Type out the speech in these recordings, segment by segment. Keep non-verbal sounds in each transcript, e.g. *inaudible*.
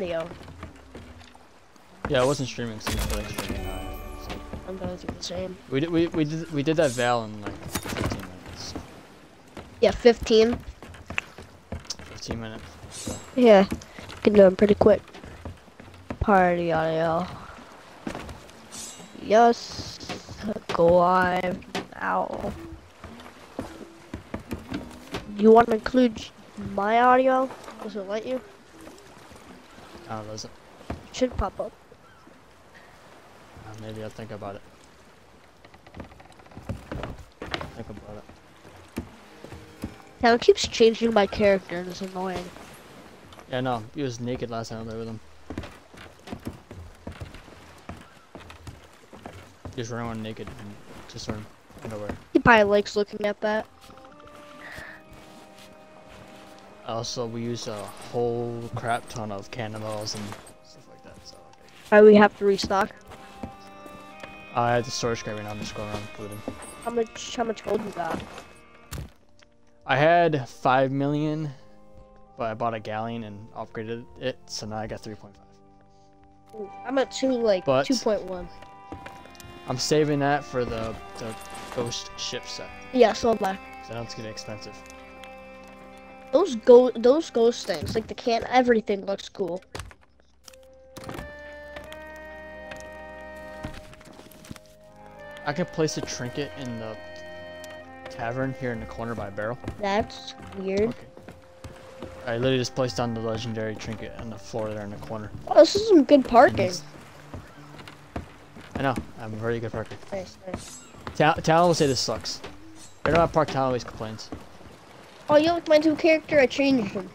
audio. Yeah, I wasn't streaming, so I was streaming now. So I'm going through the same. we did we we did we did that Val in like 15 minutes. Yeah, 15. 15 minutes. So. Yeah, can do it pretty quick. Party audio. Yes. Go live now. You want to include my audio? Does it let you? Don't. Does it? Should pop up. Uh, maybe I'll think about it. Think about it. Now it keeps changing my character and it's annoying. Yeah, no, he was naked last time I there with him. Was running naked and just wearing underwear. He probably likes looking at that. Also, we use a whole crap ton of cannonballs and stuff like that. So Alright, we have to restock. I had the storage crate right now. I'm just going around looting. How much? How much gold you got? I had five million, but I bought a galleon and upgraded it, so now I got 3.5. Ooh, I'm at two, like But- 2.1. I'm saving that for the the ghost ship set. Yeah, so am I. 'cause I know it's gonna expensive. Those go those ghost things, like the can everything looks cool. I could place a trinket in the tavern here in the corner by a barrel. That's weird. Okay. I literally just placed down the legendary trinket on the floor there in the corner. Oh, this is some good parking. I know, I'm a very good parker. Nice, nice. Ta Talon will say this sucks. Every time I park, Talon always complains. Oh, you like my new character? I changed him.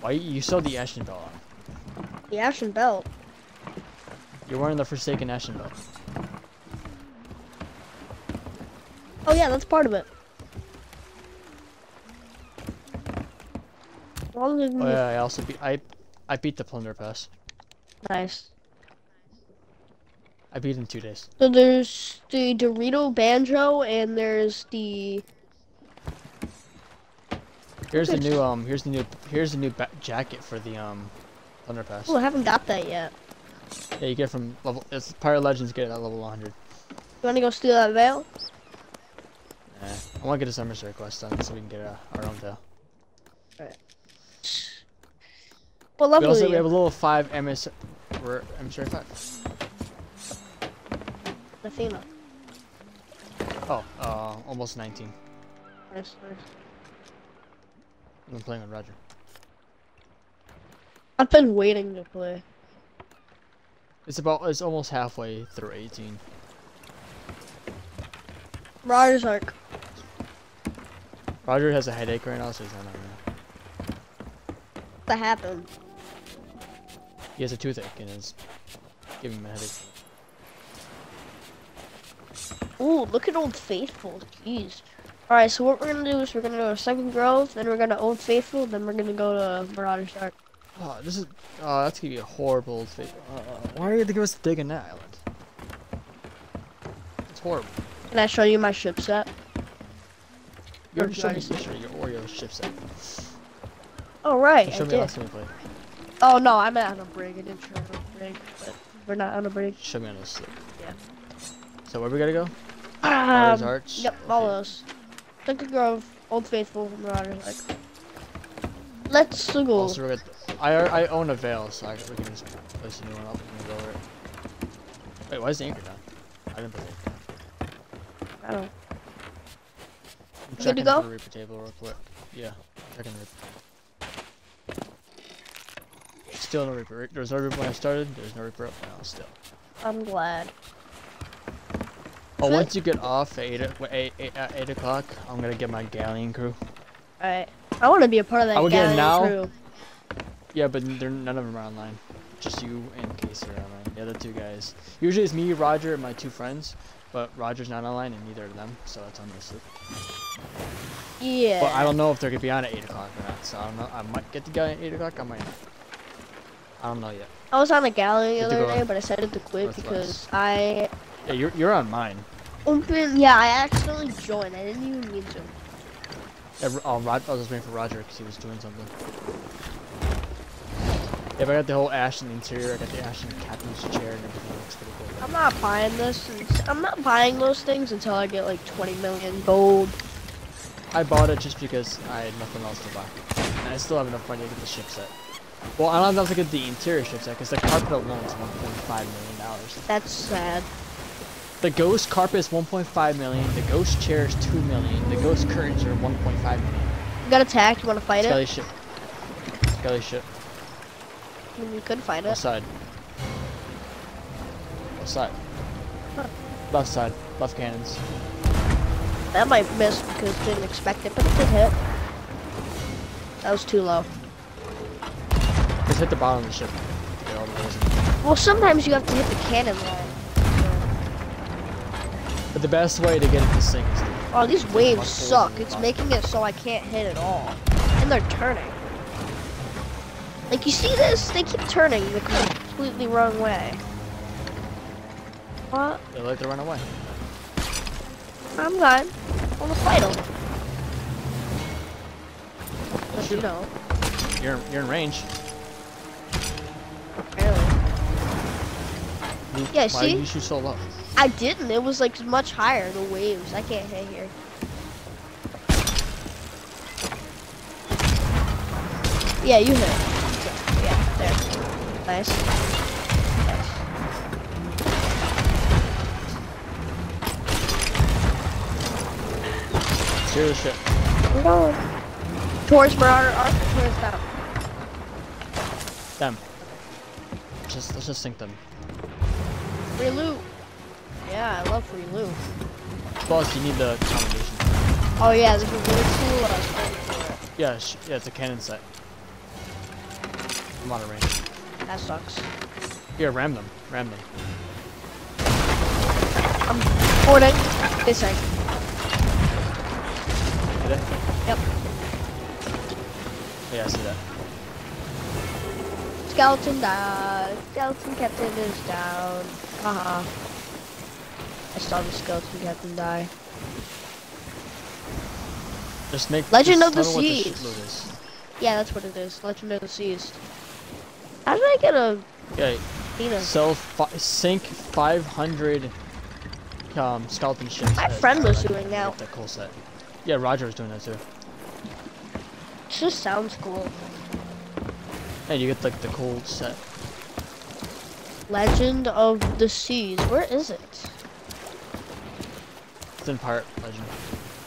Why you saw the Ashen Belt? The Ashen Belt. You're wearing the Forsaken Ashen Belt. Oh yeah, that's part of it. Oh yeah, I also beat I I beat the Plunder Pass. Nice. I beat it in two days. So there's the Dorito Banjo and there's the Here's the new um. Here's the new. Here's the new jacket for the um, Plunder Pass. Oh, I haven't got that yet. Yeah, you get from level. It's Pirate Legends get it at level 100. You wanna go steal that veil? Nah, I want to get a Emissary request done so we can get uh, our own tail. What We level also we have a level five MS. We're Emissary five. Athena. Oh, uh, almost 19. Nice, nice. I'm playing with Roger. I've been waiting to play. It's about. It's almost halfway through 18. Roger's Arc. Roger has a headache right now, so he's not on right What happened? He has a toothache and it's giving him a headache. Ooh, look at Old Faithful. Jeez. Alright, so what we're gonna do is we're gonna go to Sunken Grove, then we're gonna Old Faithful, then we're gonna go to Marauder's Arch. Oh, this is. Oh, that's gonna be a horrible thing. Uh, why are you gonna give us a dig in that island? It's horrible. Can I show you my ship set? You already showed me your Oreo ship set. Oh, right, You I me did. last time we played. Oh, no, I'm at on a break. I didn't show on a break, but we're not on a break. Show me on this slip. Yeah. So where we gotta go? Um, Arch. yep, Okay. follow us. Sunken Grove, Old Faithful, Marauder's Arch. Let's go. Also, we're gonna, I I own a veil, so I, we can just place a new one up and go over it. Wait, why is the anchor down? I didn't put it. I don't I'm good to go? the Reaper table real quick. Yeah, checking the Reaper. Still no Reaper. There was no Reaper when I started. There's no Reaper up now. Still. I'm glad. Oh, once you get off at eight, o- eight, eight, at eight o'clock, I'm gonna get my galleon crew. Alright. I want to be a part of that I will get it galleon now. crew. Yeah, but they're, none of them are online. Just you and Casey are online. The other two guys. Usually it's me, Roger, and my two friends. But Roger's not online, and neither of them, so that's on this list. Yeah. But I don't know if they're gonna be on at eight o'clock or not. So I don't know. I might get the guy at eight o'clock. I might not. I don't know yet. I was on the gallery You the other go day, but I decided to quit Northwest. because I Yeah, you're you're on mine. Um, opened. Yeah, I accidentally joined. I didn't even mean to. Yeah, oh, Rod- I was just waiting for Roger because he was doing something. Yeah, but I got the whole Ash in the interior. I got the Ashen captain's chair and everything. Looks pretty cool. I'm not buying this. I'm not buying those things until I get like 20 million gold. I bought it just because I had nothing else to buy. And I still have enough money to get the ship set. Well, I don't have enough to get the interior ship set because the carpet alone is 1.5 million dollars. That's sad. The ghost carpet is 1.5 million. The ghost chair is 2 million. The ghost curtains are 1.5 million. You got attacked. You want to fight Skelly it? ship. Skelly ship. I mean, you could fight Left it. side. Left side. Huh. Left side. Left cannons. That might miss because didn't expect it, but it did hit. That was too low. Just hit the bottom of the ship. to get all the holes in. Well, sometimes you have to hit the cannon line. The best way to get it to sink is to Oh, these waves suck. It's making it so I can't hit at all. And they're turning. Like, you see this? They keep turning the completely wrong way. What? They like to run away. I'm fine. I want to fight them. But you know, You're you're in range. You- Yeah, Why see? did you shoot so low? I didn't. It was like much higher, the waves. I can't hit here. Yeah, you hit. Yeah, there. Nice. Nice. Steer the ship. We're going. Towards Marauder Arch or towards them? Them. Just let's just sink them. Free loot. Yeah, I love free loot. Plus, you need the accommodation. Oh yeah, this is really cool. I was for it. Yeah, sh yeah, it's a cannon set. I'm out of range. That sucks. Here, ram them. Ram them. Um, I'm boarding. This side. Did? Yep. Oh, yeah, I see that. Skeleton down. Skeleton captain is down. Haha. I saw the skeleton captain die. Just make. Legend just of the tell me what Seas. shipload. Yeah, that's what it is. Legend of the Seas. How did I get a Yeah, Athena? sell fi sink 500 um, skeleton ships. My friend was Thailand doing and that. Get that cool set. Yeah, Roger was doing that too. It just sounds cool. And you get like the cool set. Legend of the Seas. Where is it? It's in Pirate Legend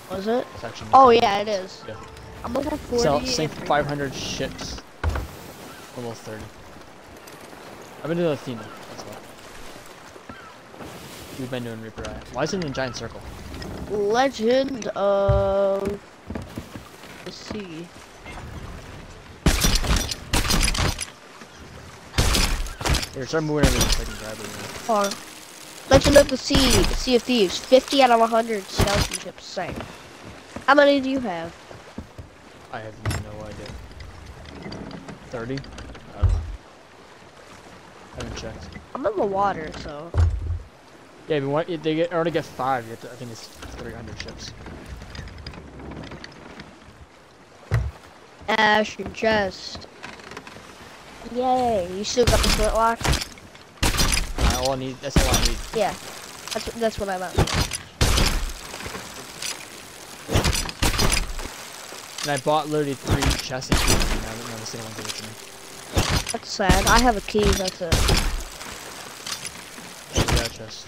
Was it? section. Oh yeah, it is. Yeah. I'm level 40. Sell, sink 500 ships. Level 30. I've been doing Athena, that's why. We've been doing Reaper Eye. Why is it in a giant circle? Legend of the Sea. Here, start moving everything so I can grab it. Or Legend of the Sea. Sea of Thieves. 50 out of 100 skeleton ships. Same. How many do you have? I have no idea. 30? I don't know. I haven't checked. I'm in the water, so. Yeah, but what, they get, already get 5, you have to, I think it's 300 ships. Ash and chest. Yay! You still got the flintlock? All I need, that's all I need. Yeah. That's what, that's what I meant. And I bought literally 3 chests and keys, and I never single one gave it to me. That's sad. I have a key. That's it. Yeah, chest.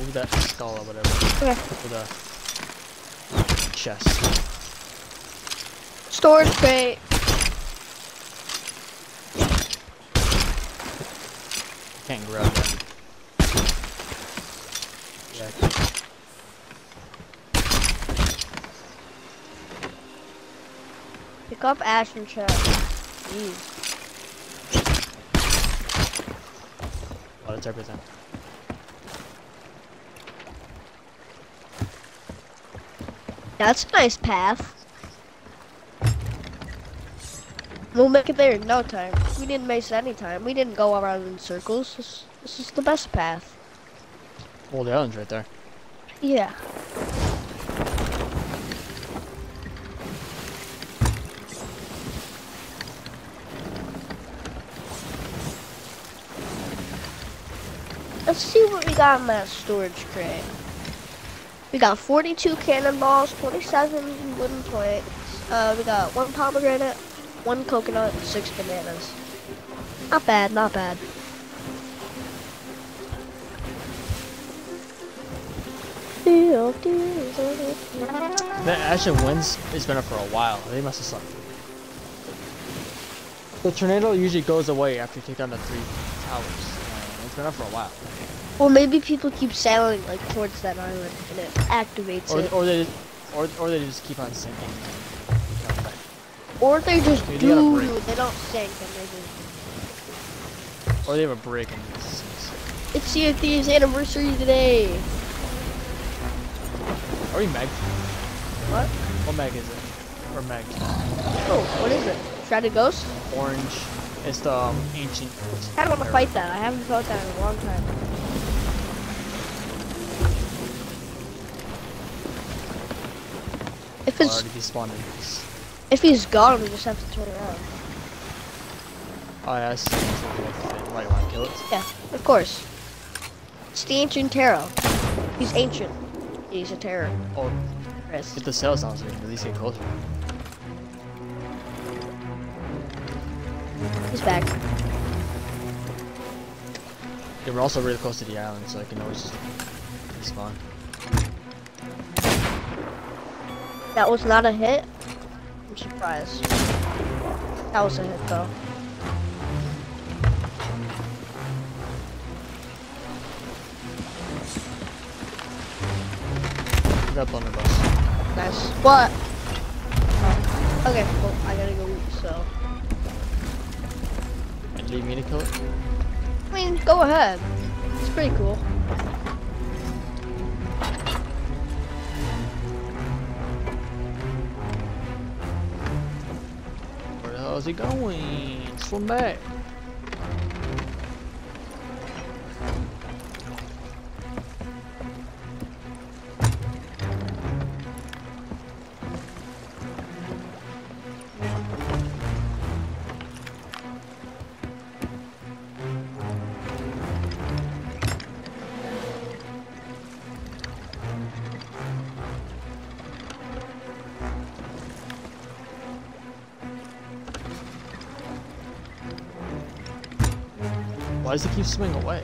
Move that skull or whatever. Okay. Chest. Storage crate. Can't grab that. Pick up Ashen chest. Jeez. Oh, that's everything. That's a nice path. We'll make it there in no time. We didn't waste any time. We didn't go around in circles. This, this is the best path. Well, the island's right there. Yeah. Let's see what we got in that storage crate. We got 42 cannonballs, 27 wooden planks. Uh, we got one pomegranate, one coconut, six bananas. Not bad, not bad. That actually winds has been up for a while. They must have slept. The tornado usually goes away after you take down the three towers. Uh, it's been up for a while. Well, maybe people keep sailing like towards that island and it activates Or, it. or they or, or they just keep on sinking. And come back. Or they just they do. break. They don't sink and they just. Or they have a break and. It's Sea of Thieves anniversary today. Are we Meg? What? What Meg is it? Or Meg? Oh, what is it? Shrouded Ghost? Orange. It's the um, ancient. I don't want to fight that. I haven't fought that in a long time. If it's already despawned in this. If he's gone, we just have to turn around. Oh yeah, I see. It's like a fit. Why, you want to kill it? Yeah, of course. It's the Ancient Terror. He's ancient. He's a terror. Oh, Chris. get the sails down so we can at least get closer. He's back. Yeah, we're also really close to the island, so I can always just respawn. That was not a hit. I'm surprised. That was a hit though. We got blunderbuss. Nice. What? Oh. Okay, well, I gotta go eat, so. And leave me to kill it? I mean, go ahead. It's pretty cool. Is he going? Swim back. Does he keep swimming away?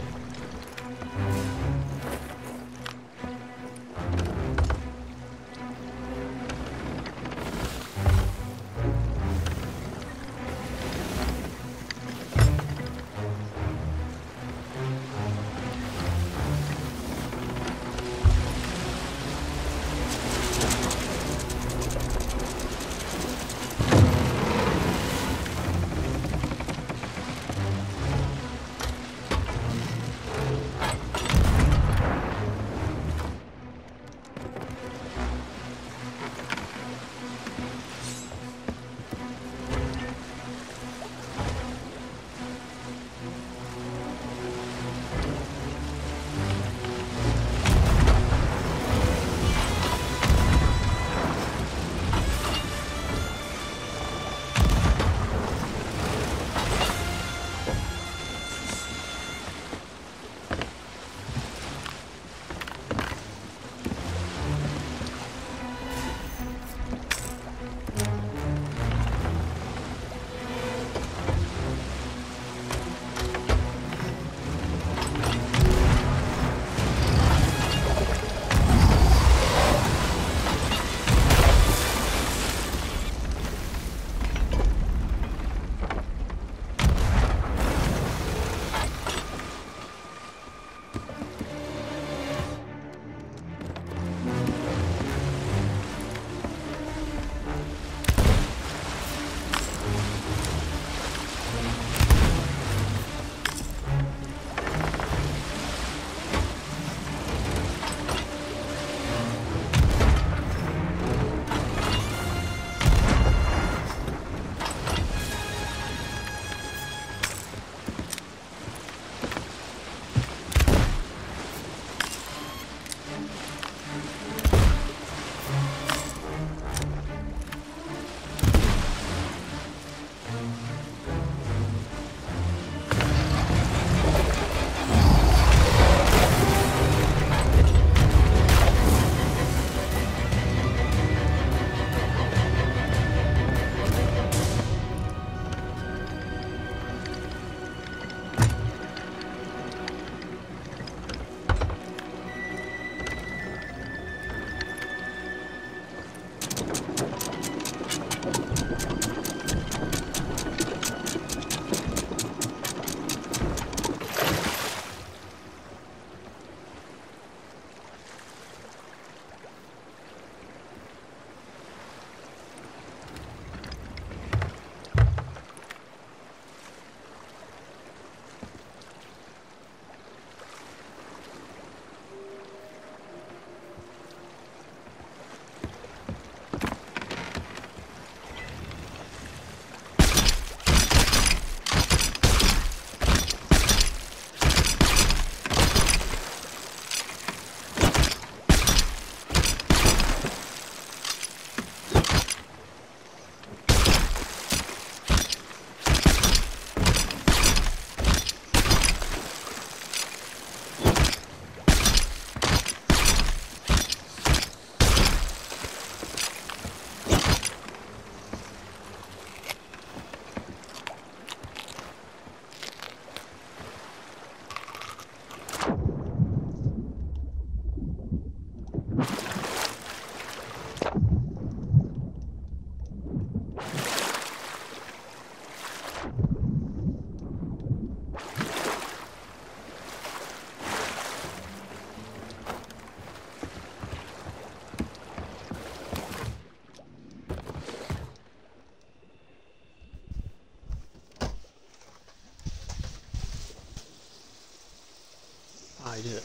You did it.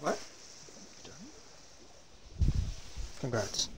What? Congrats.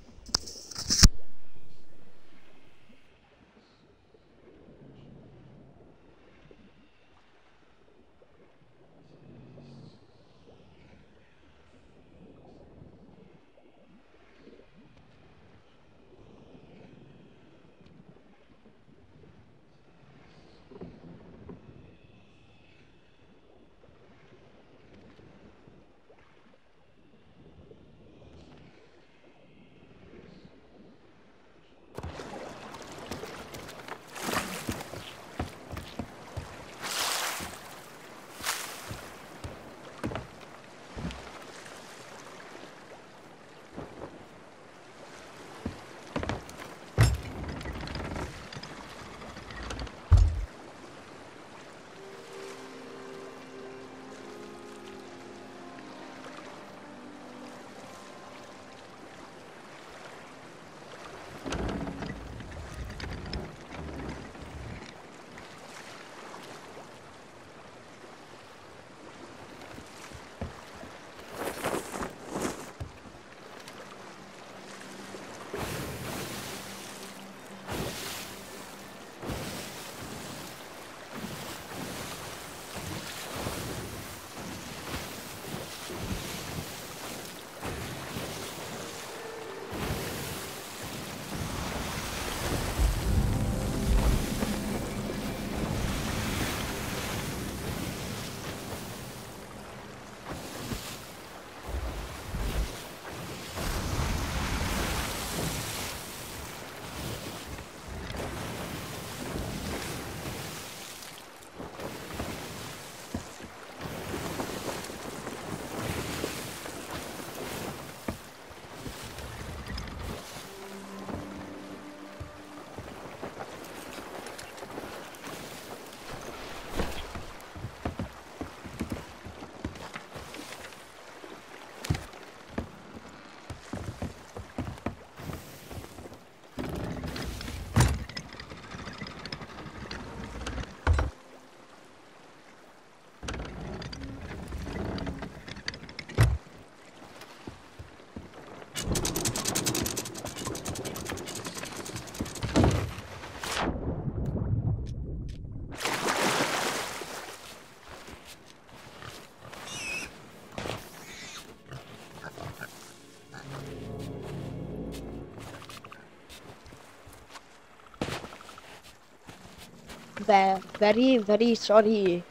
Ve- very, very sorry.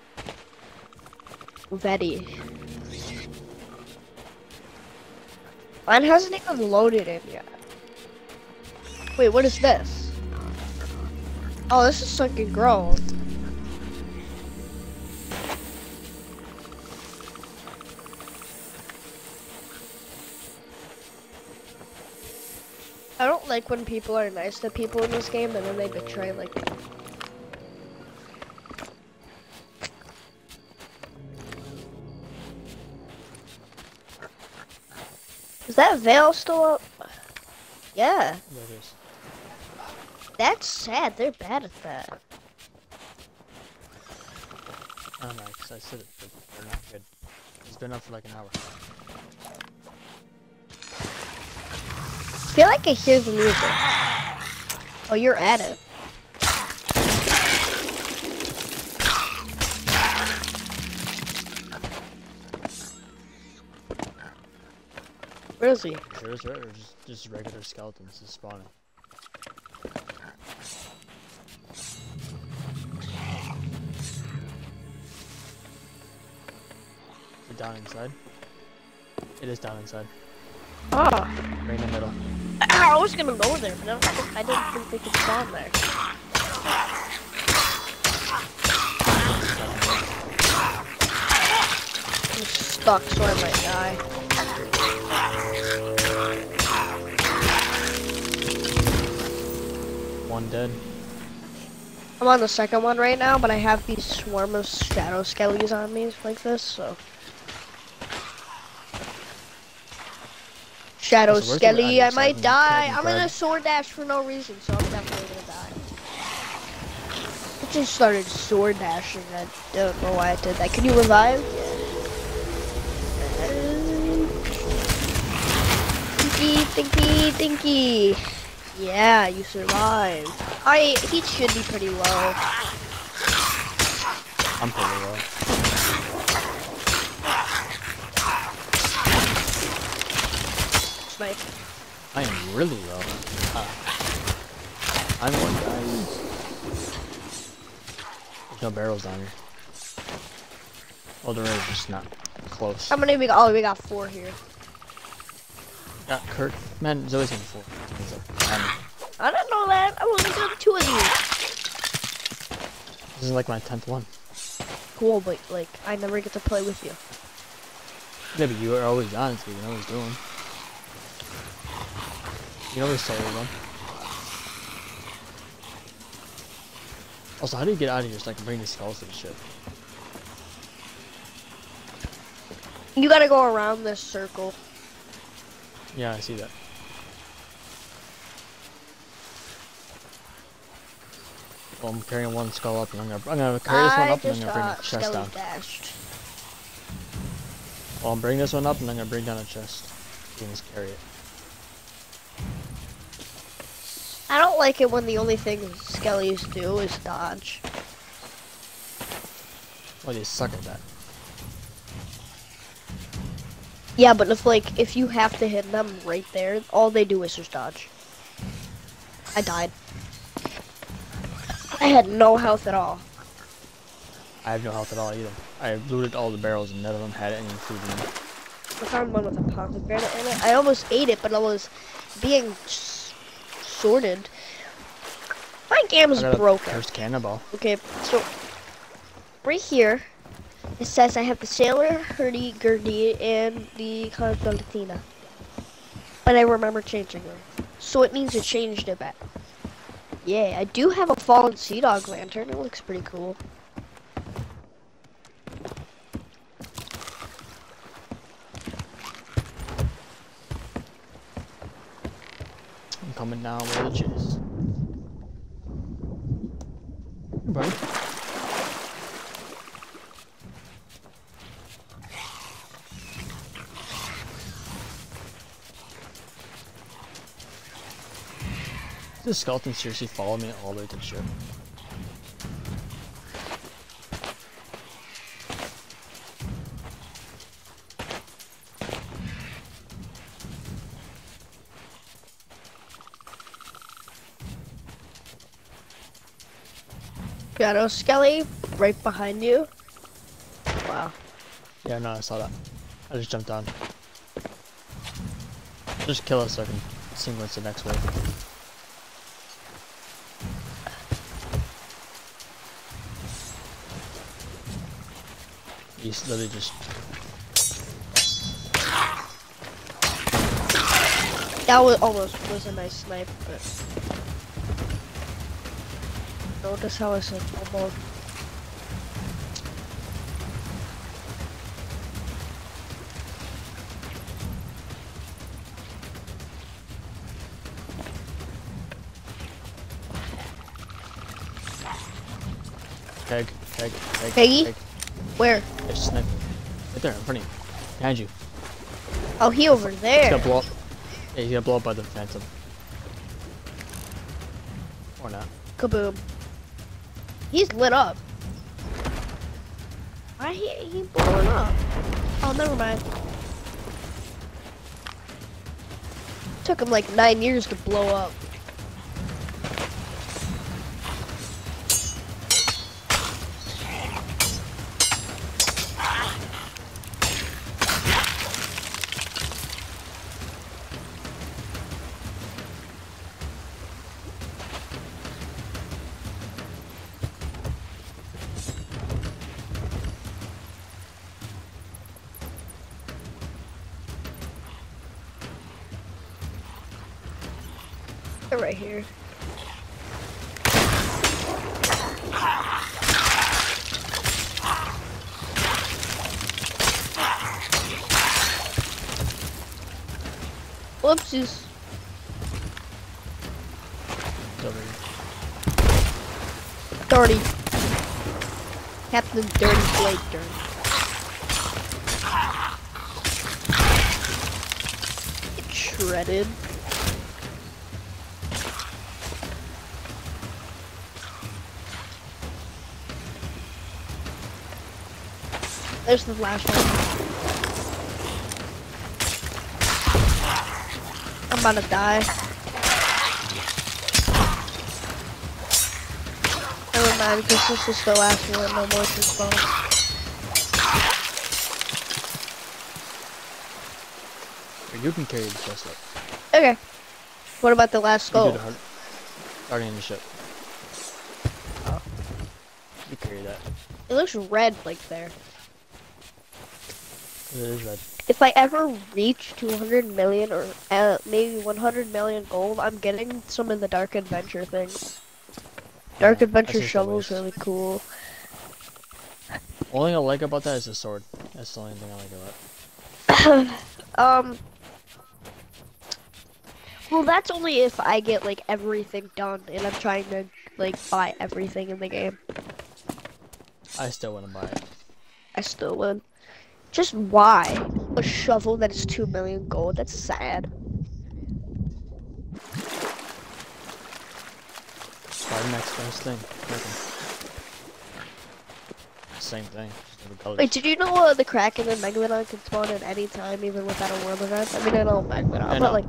Very. Mine hasn't even loaded in yet. Wait, what is this? Oh, this is Sunken Grove. I don't like when people are nice to people in this game and then they betray like that veil still up? Yeah, it is. that's sad. They're bad at that. I don't know, 'cause I said it, but they're not good. It's been up for like an hour. I feel like I hear the music. Oh, you're at it. Where is he? Sure is just, just regular skeletons just spawning. Is it down inside? It is down inside. Oh, Right in the middle. Ah, I was gonna go there, but I, don't think, I didn't think they could spawn there. I'm stuck, so I might die. one dead. I'm on the second one right now, but I have these swarm of shadow skellies on me like this, so. Shadow Skelly, I might die. I'm in a sword dash for no reason, so I'm definitely gonna die. I just started sword dashing. I don't know why I did that. Can you revive? Thinky, thinky, thinky. Yeah, you survived. I he should be pretty low. I'm pretty low. Snipe. I am really low. Ah. I'm one guy. There's no barrels down here. Oh, there is, just not close. How many we got? Oh, we got four here. Got Kurt. Man, Zoe's getting four. *sighs* I don't know that. I only got two of these. This is like my tenth one. Cool, but like I never get to play with you. Yeah, but you are always on, so you can always do them. You can always solo them. Also, how do you get out of here so I can bring these skulls to the ship? You gotta go around this circle. Yeah, I see that. Well, I'm carrying one skull up, and I'm gonna, I'm gonna carry this one up, and I'm gonna bring the chest down. dashed. Well, I'm bringing this one up, and I'm gonna bring down a chest. You can just carry it. I don't like it when the only thing skellies do is dodge. Well, you suck at that. Yeah, but if like if you have to hit them right there, all they do is just dodge. I died. I had no health at all. I have no health at all either. I looted all the barrels, and none of them had any food in them. I found one with a pomegranate in it. I almost ate it, but I was being s- sorted. My game's I got a broken. Cursed cannonball. Okay, so right here it says I have the Sailor Hurdy Gurdy and the Concertina. But I remember changing them. So it means it changed it back. Yeah, I do have a fallen sea dog lantern. It looks pretty cool. I'm coming down with a chase. Buddy. The skeleton seriously follow me all the way to the ship? Got a skelly right behind you. Wow. Yeah, no, I saw that. I just jumped on. Just kill us so I can see what's the next wave. He's literally just That was almost was a nice snipe, but notice how I said almost. keg, keg, keg, Peggy? keg. Where? Yeah, just snipe. Right there, in front of you. Behind you. Oh, he over He's there. gonna blow up. Yeah, he's gonna blow up by the phantom. Or not. Kaboom. He's lit up. Why he he blowing up? Oh, never mind. Took him like nine years to blow up. The last one. I'm about to die. Never mind, because this is the last one, no more response. You can carry the chest up. Okay. What about the last skull? do the hard- the ship. Oh. You carry that. It looks red like there. It is red. If I ever reach 200 million or uh, maybe 100 million gold, I'm getting some of the Dark Adventure things. Dark Yeah, Adventure that's just a shovel's really cool. Only thing I like about that is the sword. That's the only thing I like about it. *coughs* Um. Well, that's only if I get like everything done, and I'm trying to like buy everything in the game. I still want to buy it. I still would. Just why a shovel that is two million gold? That's sad. The next best thing. Nothing. Same thing. Just different colors. Wait, did you know uh, the Kraken and Megalodon can spawn at any time, even without a world event? I mean, I know Megalodon, I but like,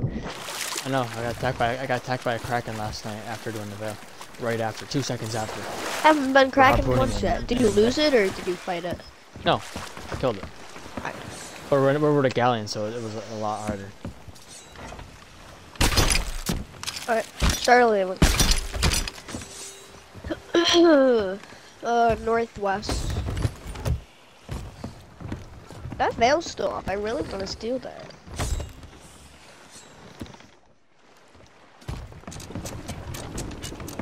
I know. I got attacked by I got attacked by a kraken last night after doing the veil. Right after, two seconds after. I haven't been Kraken once yet. Did you lose it or did you fight it? No, I killed it. But we're, we're with a galleon, so it was a, lot harder. Alright, Starling. *coughs* uh, northwest. That veil's still up. I really want to steal that.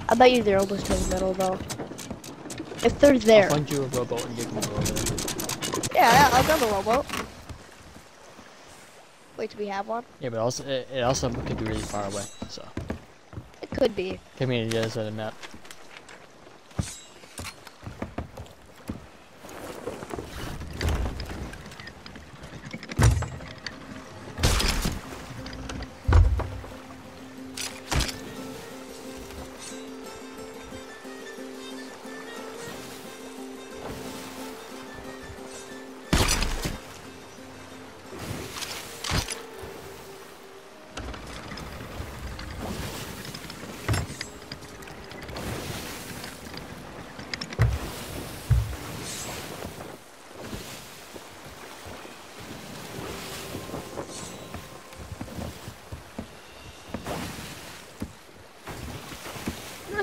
I bet you they're almost to the middle though. If they're there. I'll find you a rowboat and you can go over there. Yeah, I'll grab a rowboat. Wait, do we have one? Yeah, but also it, it also could be really far away. So It could be. community does a map.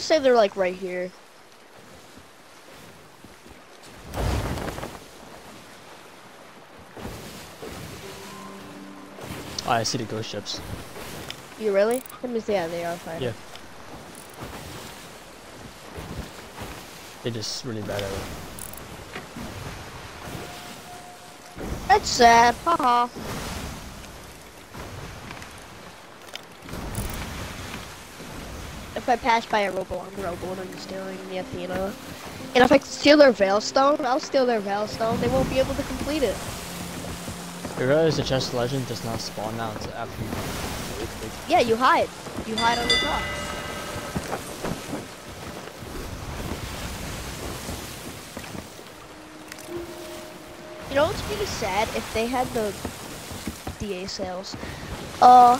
Say they're like right here. Oh, I see the ghost ships. You really? Let me see. Yeah, they are fine. Yeah. They're just really bad at it. That's sad. Haha. If I pass by a robo, I'm robo and I'm stealing the Athena. And if I steal their Veilstone, I'll steal their Veilstone. They won't be able to complete it. You realize the chest legend does not spawn now until after you. Yeah, you hide. You hide on the top. You know what's really sad? If they had the DA sales. Uh.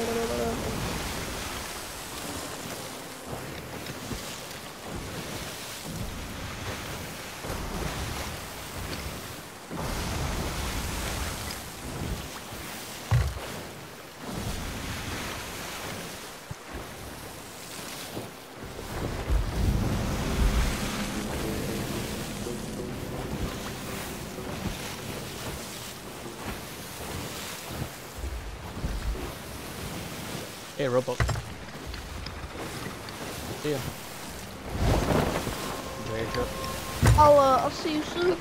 Hey, rowboat. See ya. Enjoy your trip. I'll uh, I'll see you soon.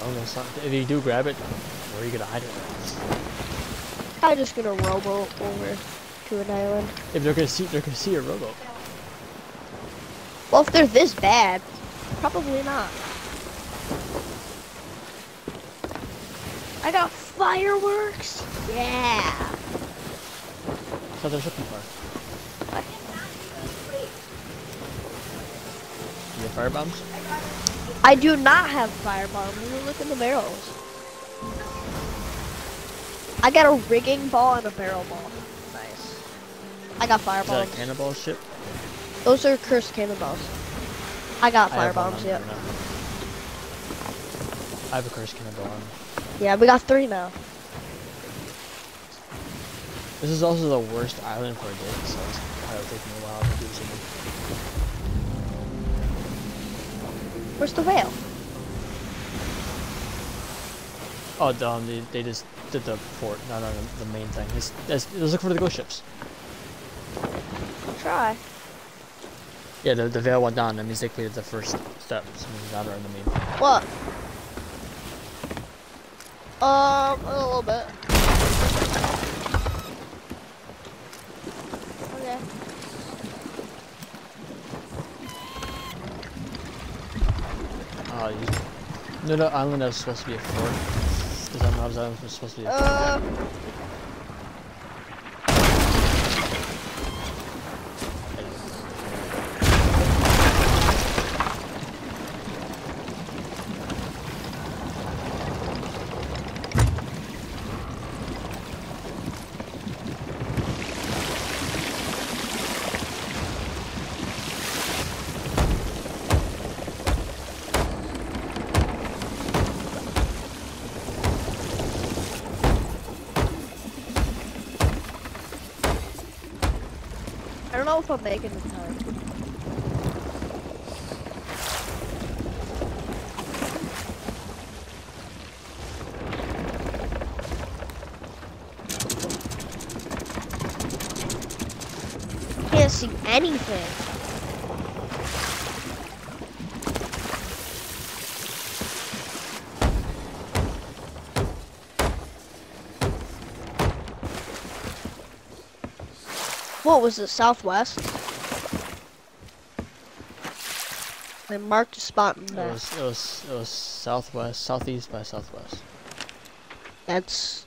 Oh. If you do grab it, where are you gonna hide it? I'm just gonna rowboat over to an island. If they're gonna see, they're gonna see your rowboat. Well, if they're this bad, probably not. I got fireworks. Yeah. So there's shipping car. You have fire bombs? I do not have firebombs. Let me look in the barrels. I got a rigging ball and a barrel ball. Nice. I got Is that a cannonball ship? Those are cursed cannonballs. I got I have one firebombs, on yeah. I have a cursed cannonball on. Yeah, we got three now. This is also the worst island for a dig, so it's probably taking me a while to do something. Where's the whale? Oh, dumb, they, they just did the fort, not on the, the main thing. Let's, let's, look for the ghost ships. Try. Yeah, the, the veil went down. That means they cleared the first step. So now they're in the main. What? Um, a little bit. Okay. Oh, you no, no, island was supposed to be a fort. Because I know that island was supposed to be a fort. Uh. Don't know if I'm making the time. Can't see anything. Oh, what was it, southwest? I marked a spot in It was, it was, it was southwest, southeast by southwest. That's,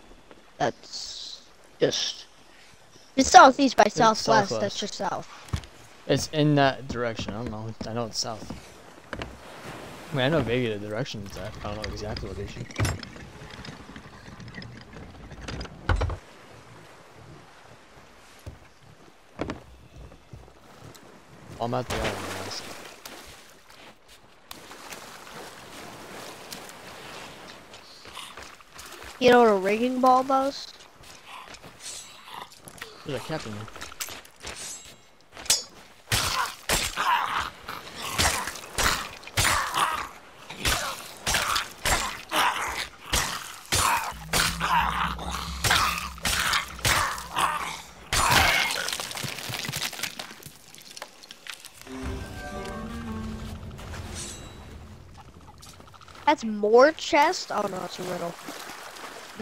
that's just, it's southeast by southwest, southwest. that's just south. It's in that direction. I don't know. I know it's south. I mean, I know vaguely the direction it's at. I don't know exact location. I'm at the island. guys. You know what a rigging ball does? There's a captain there. That's more chest? Oh no, it's a riddle.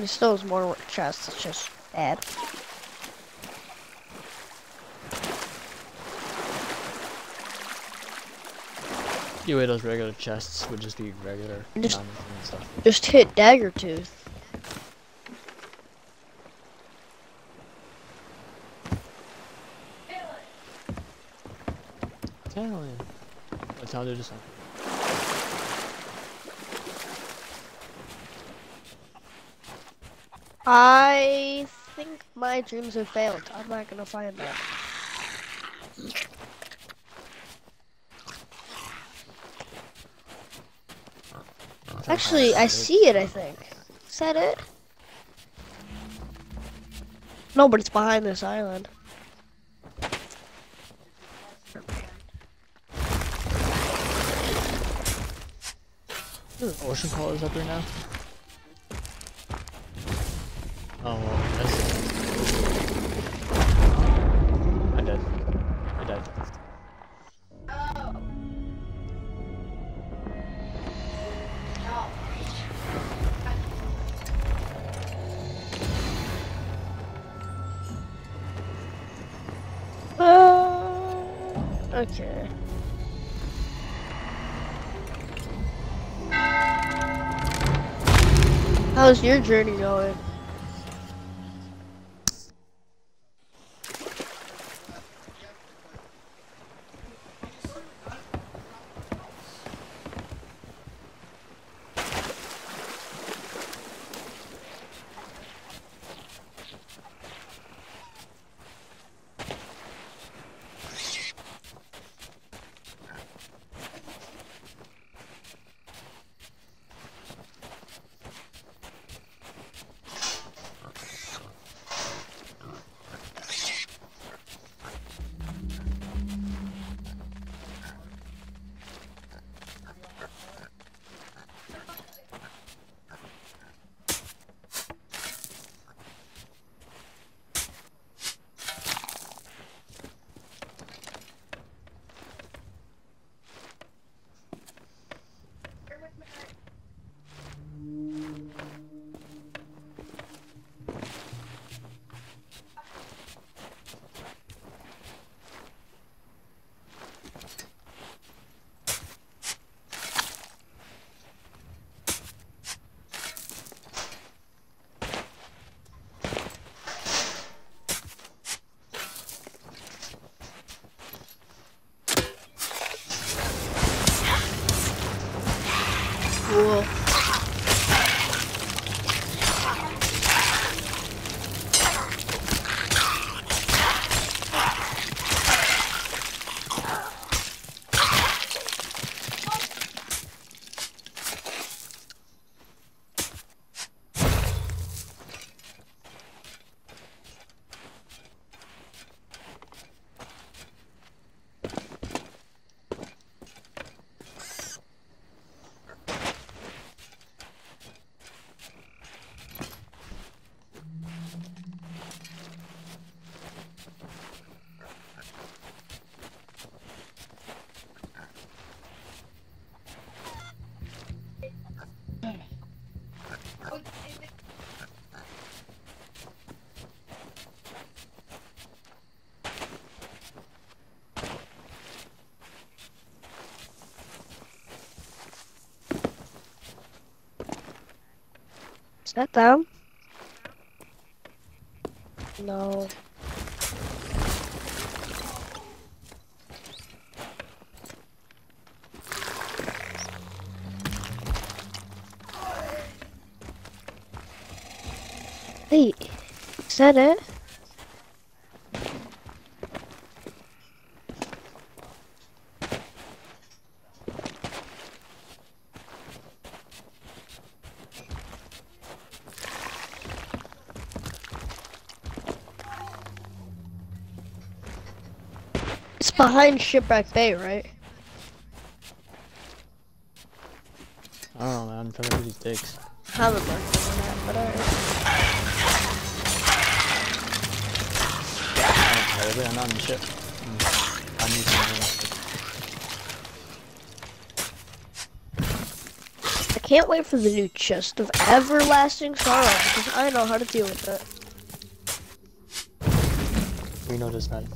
It still is more chest, it's just bad. You way, those regular chests would just be regular Just-. Just hit dagger tooth. Hell yeah. What time did this one? I think my dreams have failed. I'm not gonna find that. Actually, I see it, I think. Is that it? No, but it's behind this island. Ocean is up there now. Oh well, I did. I died. Uh, okay. How's your journey going? That down? No. Wait, is that it? It's behind Shipwreck Bay, right? I don't know, man. I'm trying to do these digs. haven't marked on that, but alright. I'm not in the ship. I need some I can't wait for the new chest of everlasting sorrow because I know how to deal with it. We know this, man.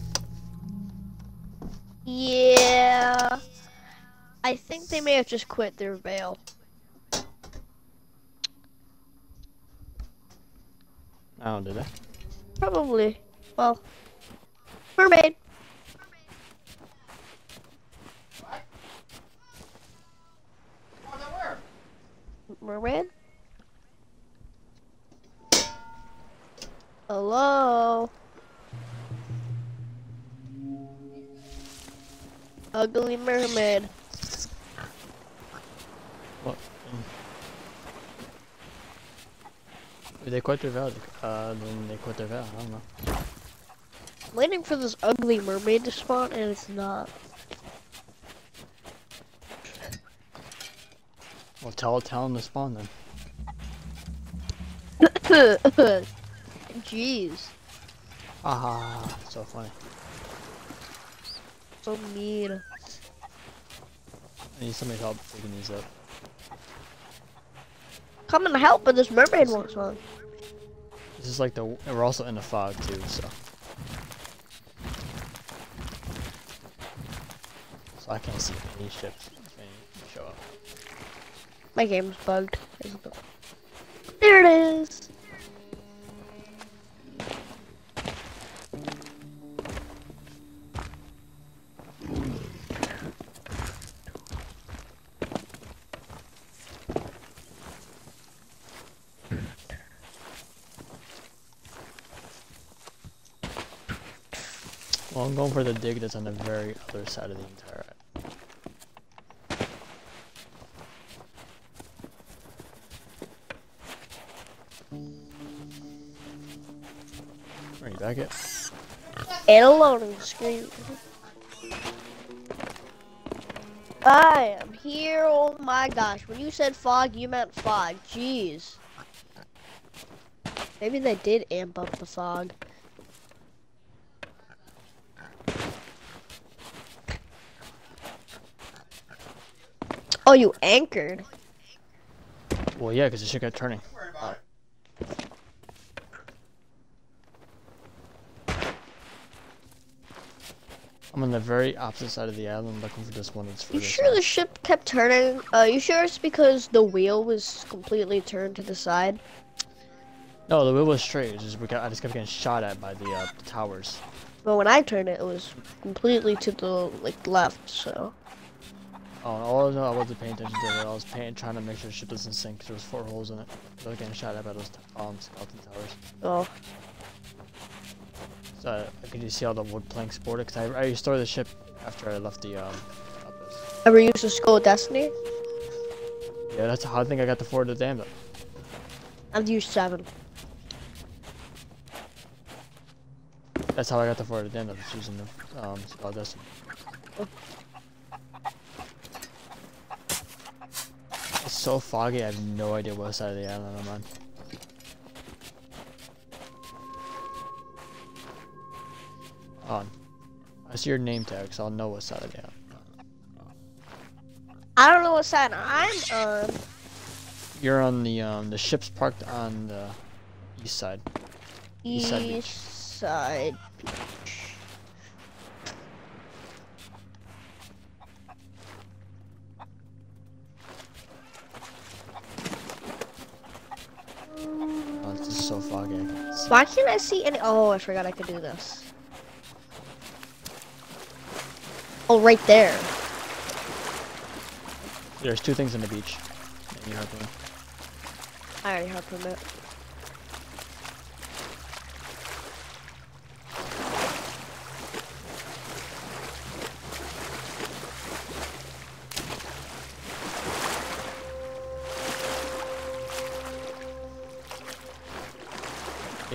They may have just quit their veil. Oh, did I? Probably. Well, mermaid. Mermaid? Hello? Ugly mermaid. What? Mm. If they quit their vow, uh, then they quit their vow. I don't know. I'm waiting for this ugly mermaid to spawn and it's not. Well, tell tell them to spawn then. *coughs* Jeez. Ah, so funny. So mean. I need somebody's help picking these up. Come and help, but this mermaid won't spawn. This is like the. We're also in the fog too, so. So I can't see any ships show up. My game's bugged. There There it is. Going for the dig that's on the very other side of the entire. You back yet? And a loading screen. I am here. Oh my gosh. When you said fog, you meant fog. Jeez. Maybe they did amp up the fog. Oh, you anchored. Well, yeah, because the ship kept turning. I'm on the very opposite side of the island looking for this one that's You sure south. the ship kept turning? Uh, you sure it's because the wheel was completely turned to the side? No, the wheel was straight. It's just we got, I just kept getting shot at by the, uh, the towers. But when I turned it, it was completely to the like left. So Oh, all I know I wasn't paying attention to it. I was paying, trying to make sure the ship doesn't sink 'cause there was four holes in it. I was getting shot at by those um, skeleton towers. oh, So uh, could you see all the wood planks boarded? Cause I, I restored the ship after I left the um. ever used a skull of destiny? Yeah, that's how I think I got the Fort of the Damned. I've used seven. That's how I got the Fort of the Damned. Just using the um spell destiny. It's so foggy. I have no idea what side of the island I'm on. On. I see your name tag, so I'll know what side of the island. I don't know what side I'm on. You're on the um the ship's parked on the east side. East side. East side beach. Oh, this is so foggy. I can't see. Why can't I see any? Oh, I forgot I could do this. Oh, right there. There's two things on the beach. And you harpoon. I already harpooned it.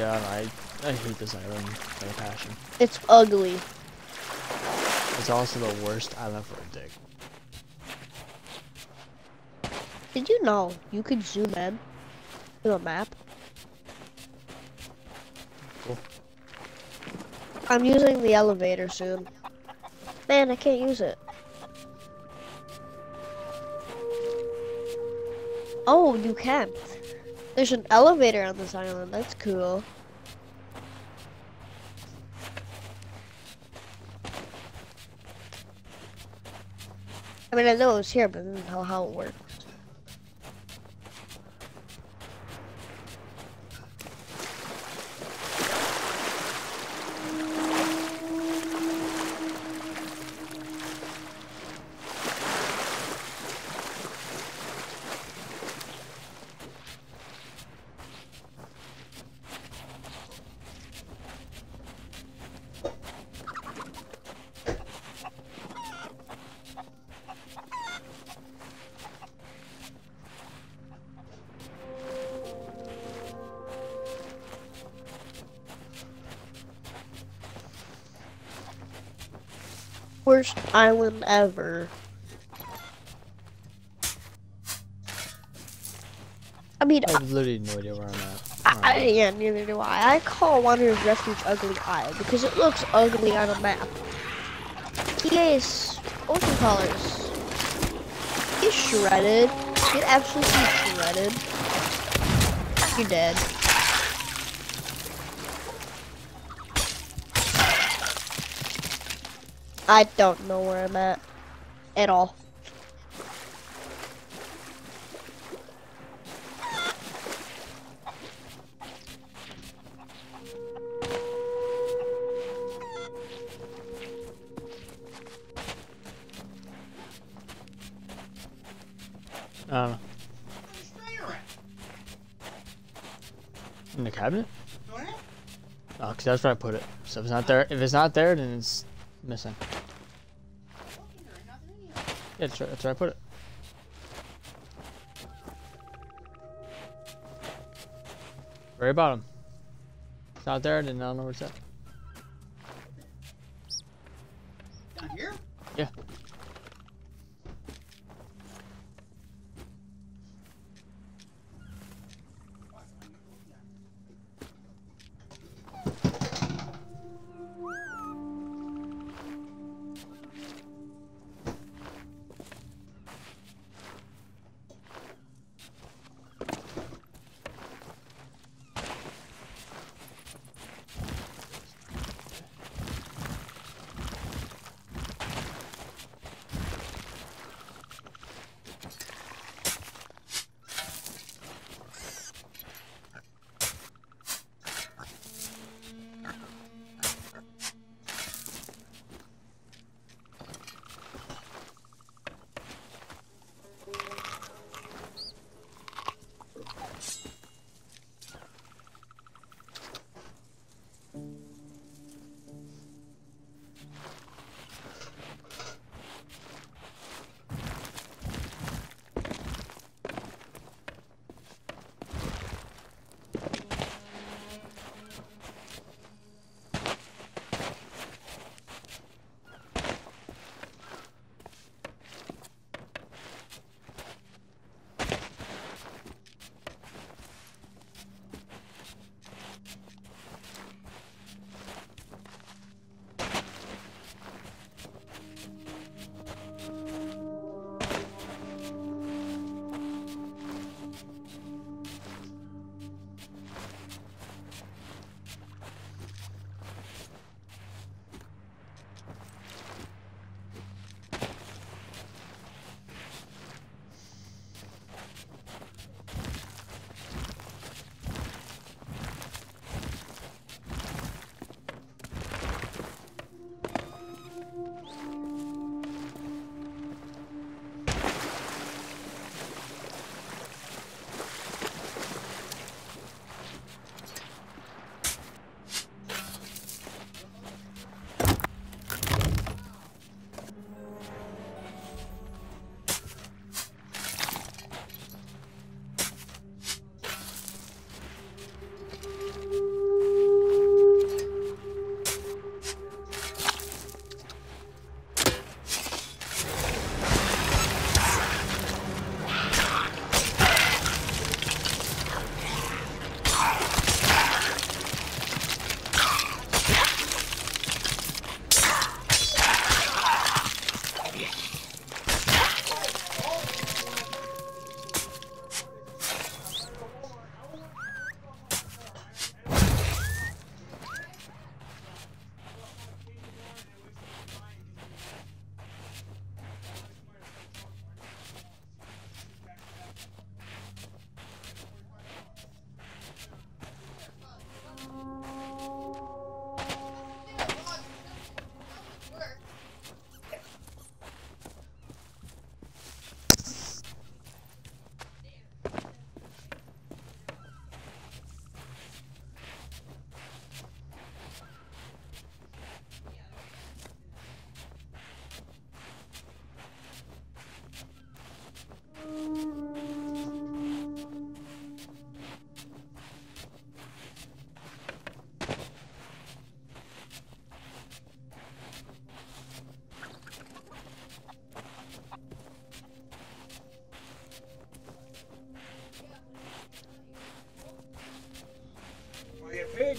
Yeah, I, I hate this island with a passion. It's ugly. It's also the worst island for a dig. Did you know you could zoom in to a map? Cool. I'm using the elevator soon. Man, I can't use it. Oh, you can't. There's an elevator on this island. That's cool. I mean, I know it's here, but I don't know how it works. Island ever. I mean, I have literally no idea where I'm at. I, I, yeah, neither do I. I call Wanderer's Refuge Ugly Eye because it looks ugly on a map. Yes, ocean colors. He's shredded. Get absolutely shredded. You're dead. I don't know where I'm at at all. Um. In the cabinet? Oh, cause that's where I put it. So if it's not there, if it's not there, then it's missing it. That's where I put it. Very bottom. It's not there, then I don't know where it's at.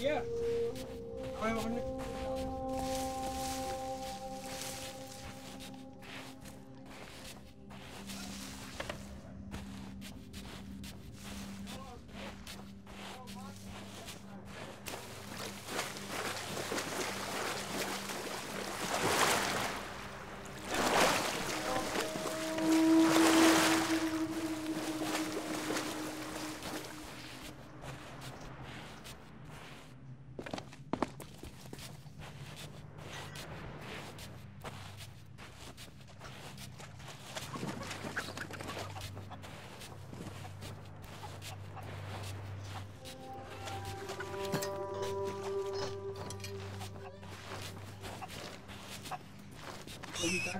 yeah.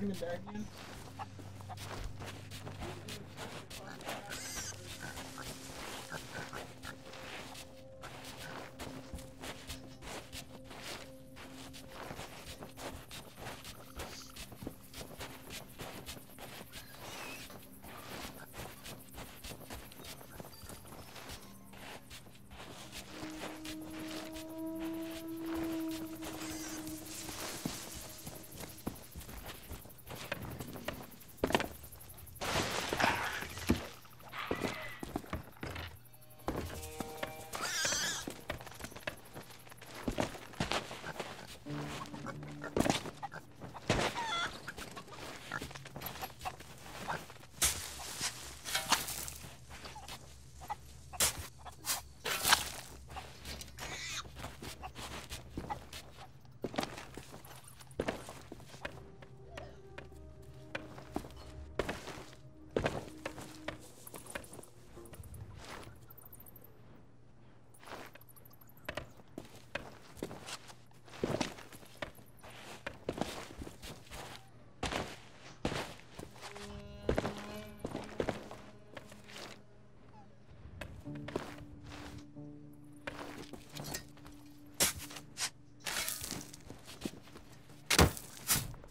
You talking to Derek again?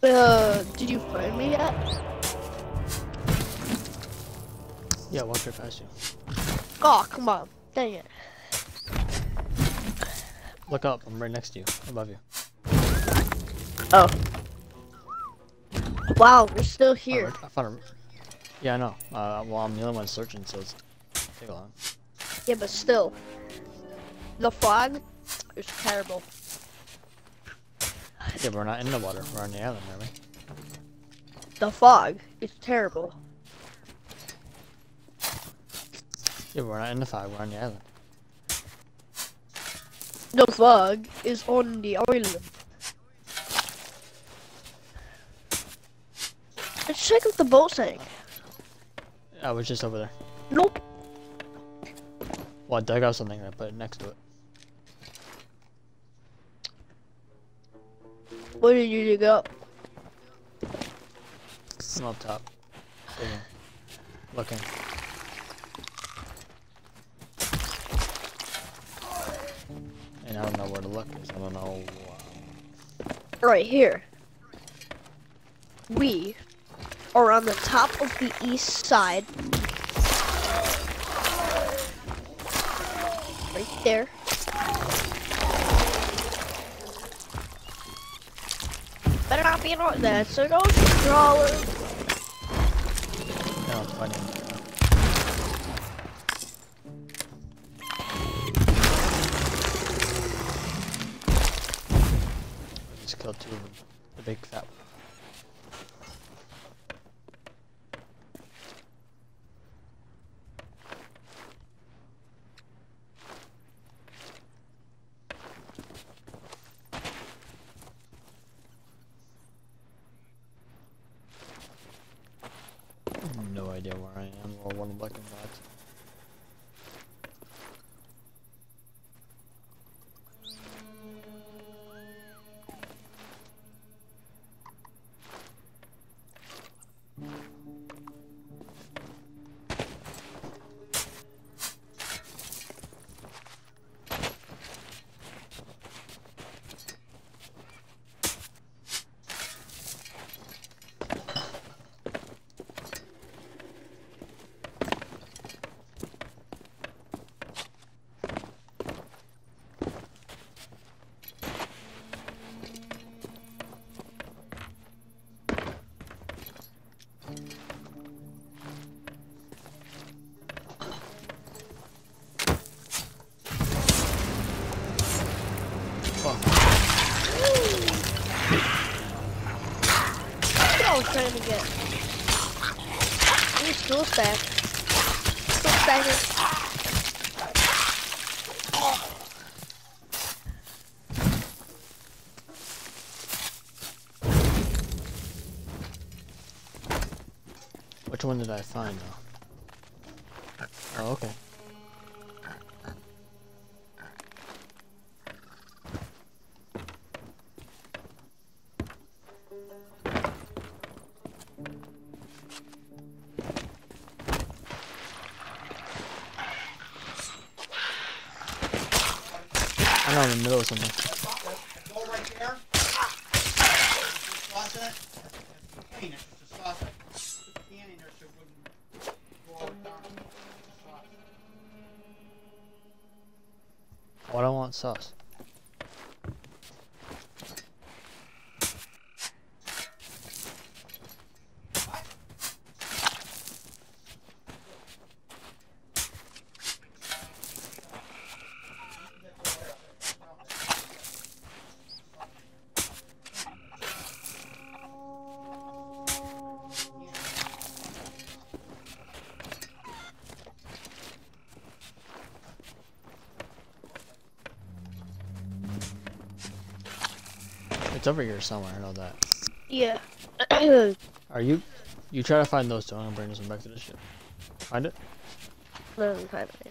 Uh, did you find me yet? Yeah, walk right past you. Oh, come on. Dang it. Look up. I'm right next to you. Above you. Oh. Wow, we're still here. I found a. Yeah, I know. Uh, well, I'm the only one searching, so it's take a long. Yeah, but still. The fog is terrible. Yeah, we're not in the water. We're on the island, aren't we? The fog. It's terrible. Yeah, but we're not in the fog. We're on the island. The fog is on the island. Let's check if the boat sank. I was just over there. Nope. Well, I dug out something and I put it next to it. Where did you go? I'm up top. Digging. Looking. And I don't know where to look because I don't know. Right here. We are on the top of the east side. Right there. Better not or- That's an ocean Stack. Which one did I find though? Of something. Over here somewhere, I know that. Yeah. *clears throat* Are you? You try to find those two, I'm gonna bring this one back to the ship. Find it? No, with it.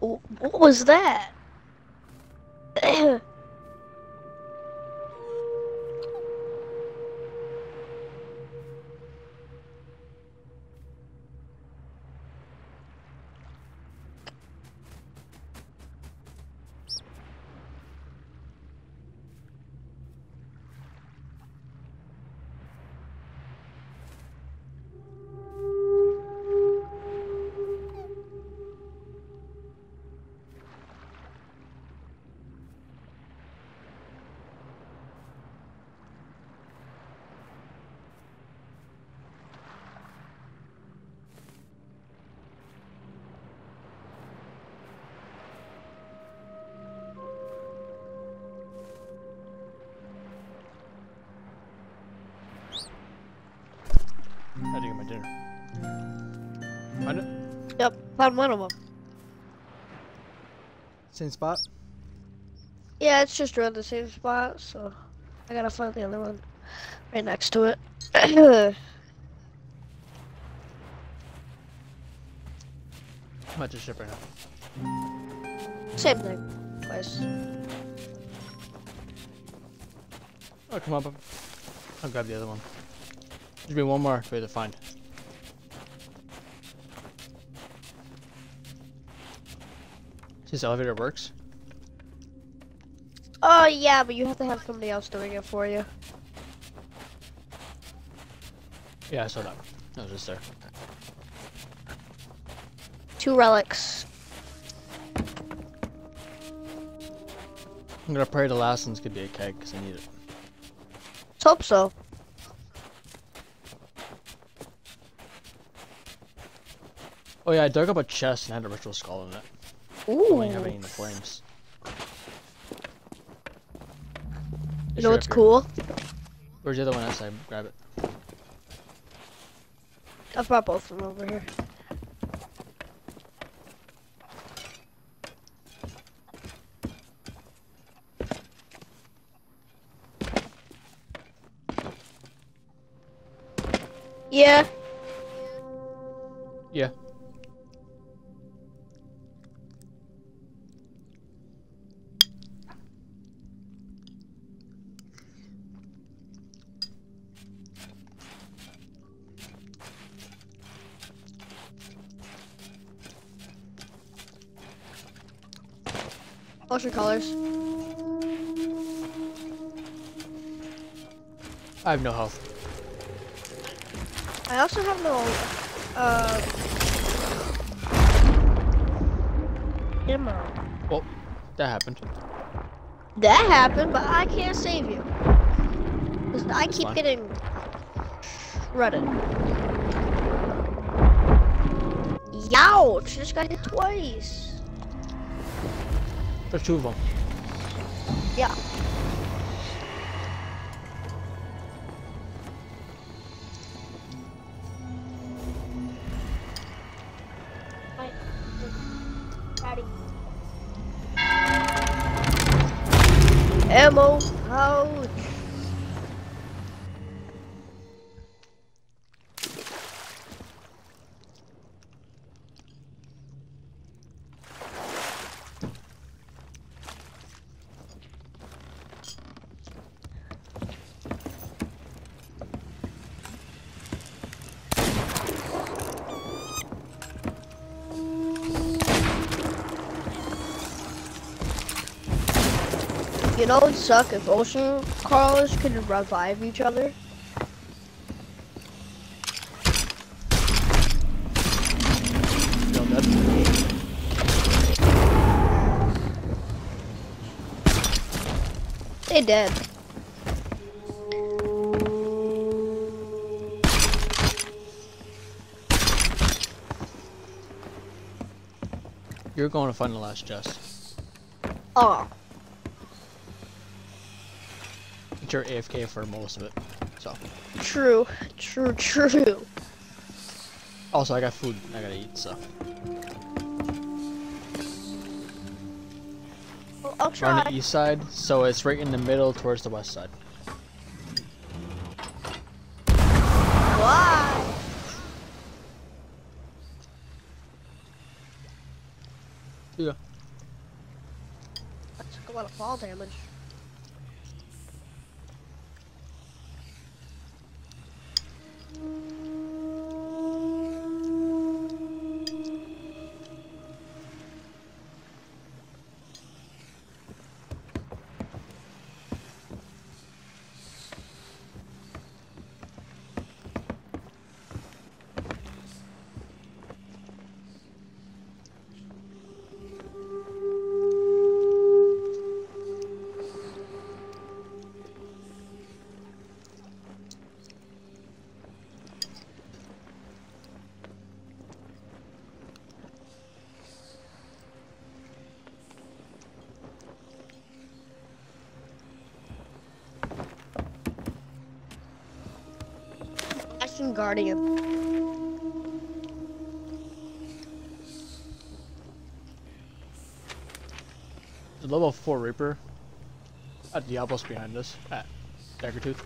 What, what was that? *clears throat* found one of them. Same spot? Yeah, it's just around the same spot, so I gotta find the other one right next to it. I'm at the ship right now. same thing, twice. Oh, come on, I'll grab the other one. There's be one more for you to find. This elevator works. Oh yeah, but you have to have somebody else doing it for you. Yeah, I saw that. That was just there. Two relics. I'm gonna pray the last one's could be a keg, because I need it. Let's hope so. Oh yeah, I dug up a chest and had a ritual skull in it. Don't have any Ooh. in the flames. You know what's cool? Where's the other one outside? Grab it. I've brought both of them over here. Yeah. Yeah. That happened, but I can't save you. 'Cause I keep fine. getting shredded. Youch! Just got hit twice. There's two of them. Yeah. Know it'd suck if ocean crawlers could revive each other? You know, that. They did. You're going to find the last chest. Oh, You're AFK for most of it. So. true, true, true. Also, I got food. I gotta eat. So. Well, I'll We're on the east side, so it's right in the middle towards the west side. Why? Yeah. That took a lot of fall damage. Guardian. The level 4 Reaper at Diablos behind us at Daggertooth.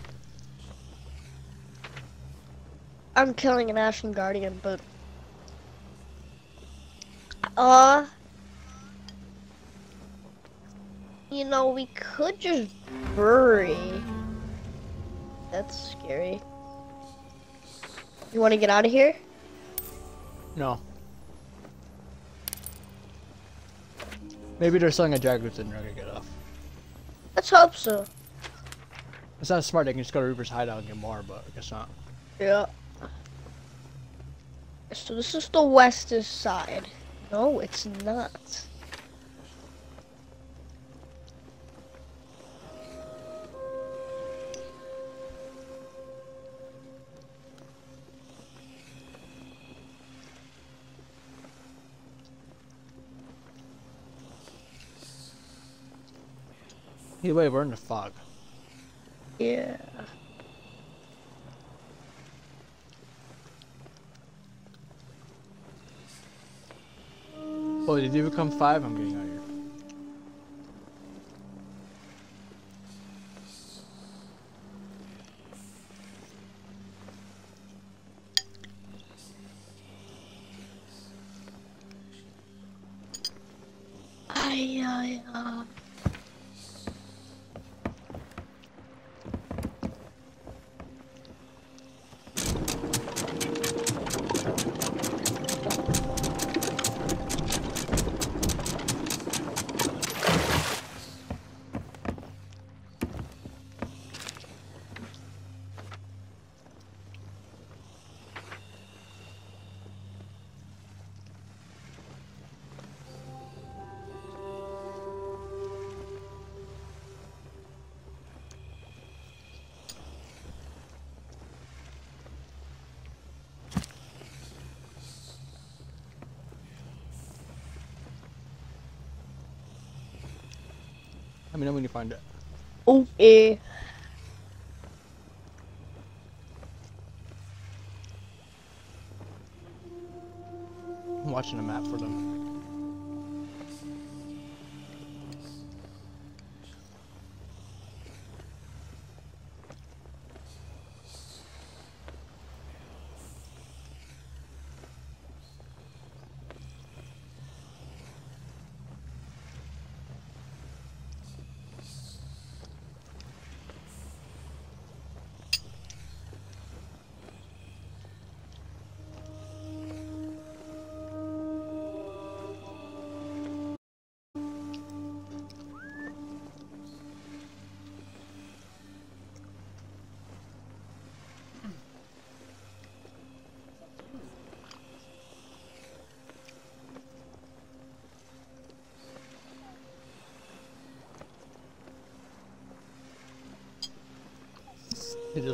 I'm killing an Ashen Guardian, but uh, you know, we could just bury. That's scary. You want to get out of here? No. Maybe they're selling a Daggertooth and they're gonna get off. Let's hope so. It's not smart, they can just go to Reaper's hideout and get more, but I guess not. Yeah. So this is the western side. No, it's not. Either way, we're in the fog. Yeah. Oh, did you become 5? I'm getting out of here. Ay, ay, ay. When you find it. Okay.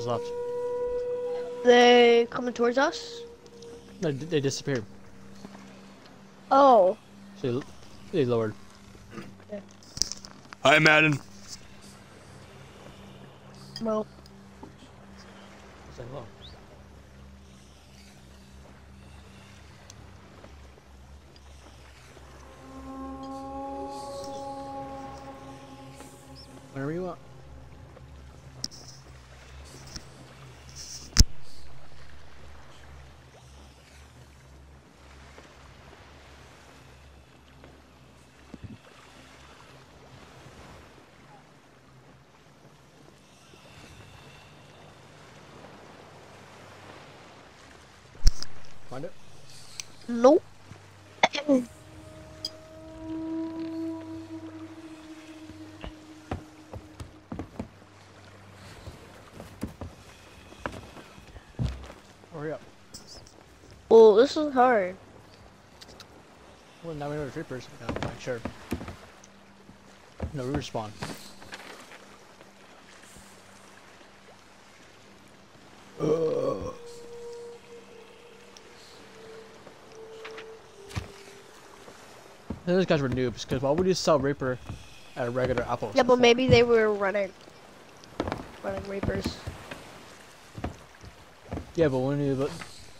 They just left. They coming towards us? No, they they disappeared. Oh. So they, they lowered. Yeah. Hi, Madden. Well, Say hello. Whenever you want. Find it? Nope. Hurry up. well, this is hard. Well, now we know the creepers. No, uh, like, sure. No, we respawn. Those guys were noobs, because why would you sell Reaper at a regular Apple? Yeah, but maybe they were running, running Reapers. Yeah, but when you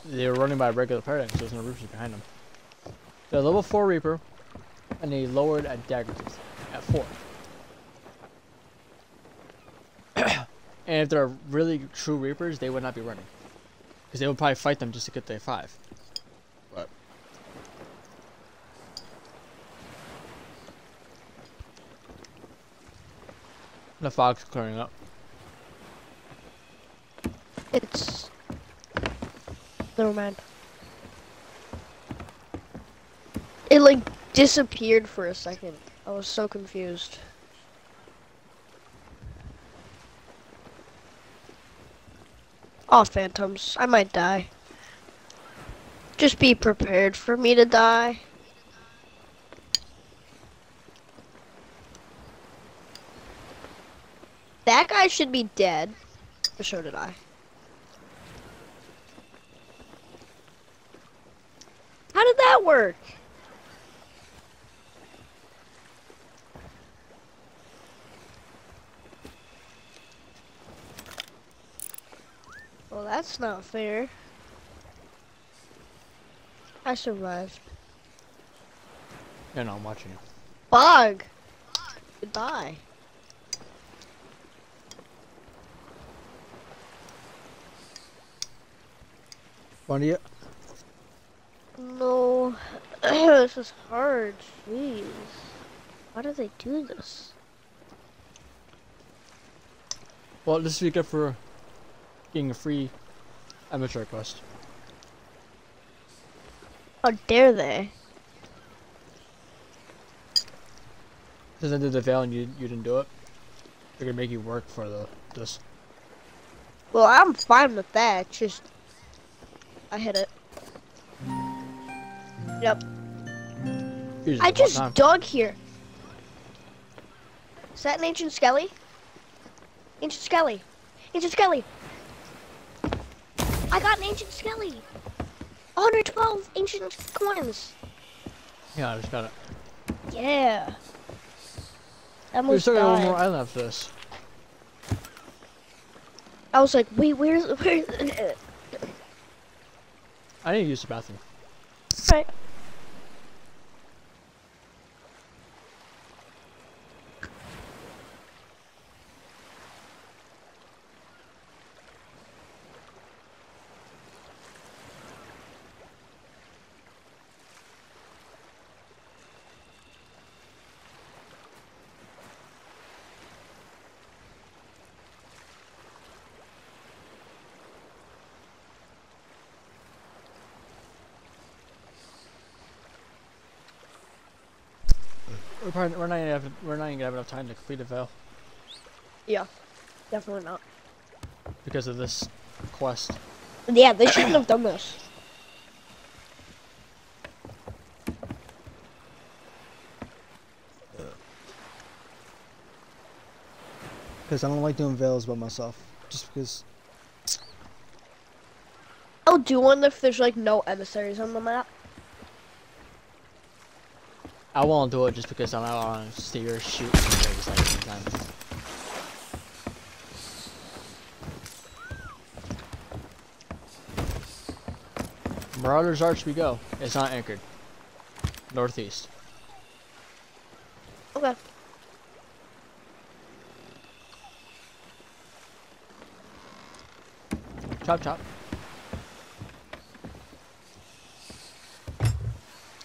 they were running by a regular paradigm, so there's no Reapers behind them. They're level 4 Reaper, and they lowered at Daggertooth, at 4. *coughs* and if they're really true Reapers, they would not be running. Because they would probably fight them just to get their 5. The fog's clearing up. It's. Never mind. It like disappeared for a second. I was so confused. Oh, phantoms. I might die. Just be prepared for me to die. That guy should be dead. Or so did I. How did that work? Well, that's not fair. I survived. Yeah, no, I'm watching you. Bug! Goodbye. One of you? No. *clears throat* this is hard. Jeez. Why do they do this? Well, this would be good for getting a free amateur quest. How dare they? Since I did the veil and you you didn't do it, they're gonna make you work for the this. Well, I'm fine with that. Just I hit it. Yep. Usually I just time. dug here. Is that an ancient skelly? Ancient skelly. Ancient skelly. I got an ancient skelly. 112 ancient coins. Yeah, I just got it. Yeah. I almost still got one more island after this. I was like, wait, where's *laughs* where's? I to use the bathroom. Right. Probably, we're not gonna have we're not even gonna have enough time to complete a veil Yeah, definitely not. because of this quest. Yeah, they shouldn't have done this. Because I don't like doing veils by myself. Just because. I'll do one if there's like no emissaries on the map. I won't do it just because I'm out on steer shooting things like sometimes. Marauder's Arch we go. It's not anchored. Northeast. Okay. Chop chop.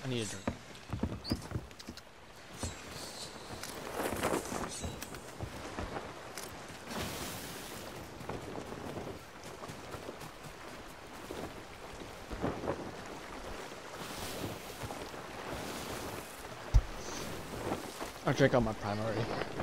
I need a drink. Drank on my prime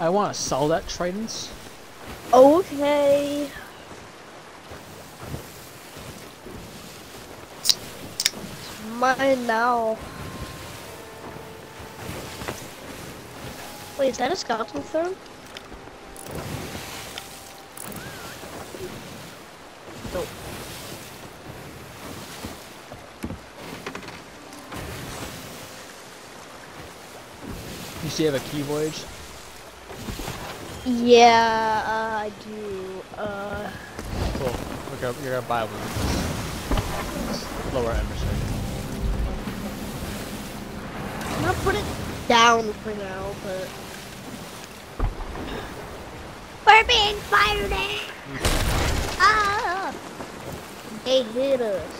I want to sell that tridents. Okay. It's mine now. Wait, is that a skeleton throne? Nope. You see, I have a key voyage. Yeah, uh, I do. Uh, Cool. We're gonna, you're gonna buy one. Lower emissary. I'm gonna put it down for now, but. We're being fired at! Ah! They hit us.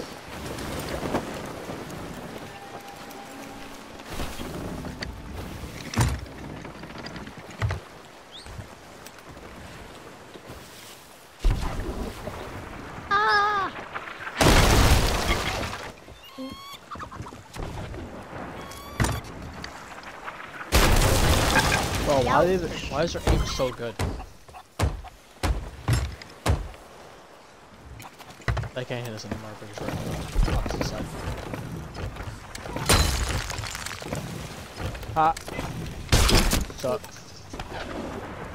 Why, is their aim so good? I can't hit us anymore because we're on the side. Ha! Suck.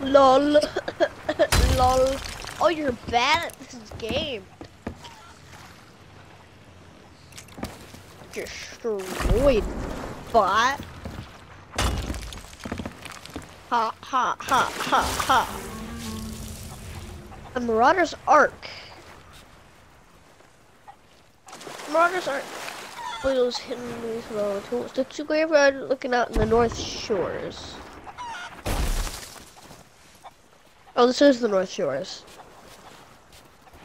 Lol. *laughs* Lol. Oh, you're bad at this game. Destroyed, bot. Ha ha ha ha ha. A Marauder's Arch. Marauder's Arch. Wheels hidden beneath low tools. The two graveyard looking out in the North Shores. Oh, this is the North Shores.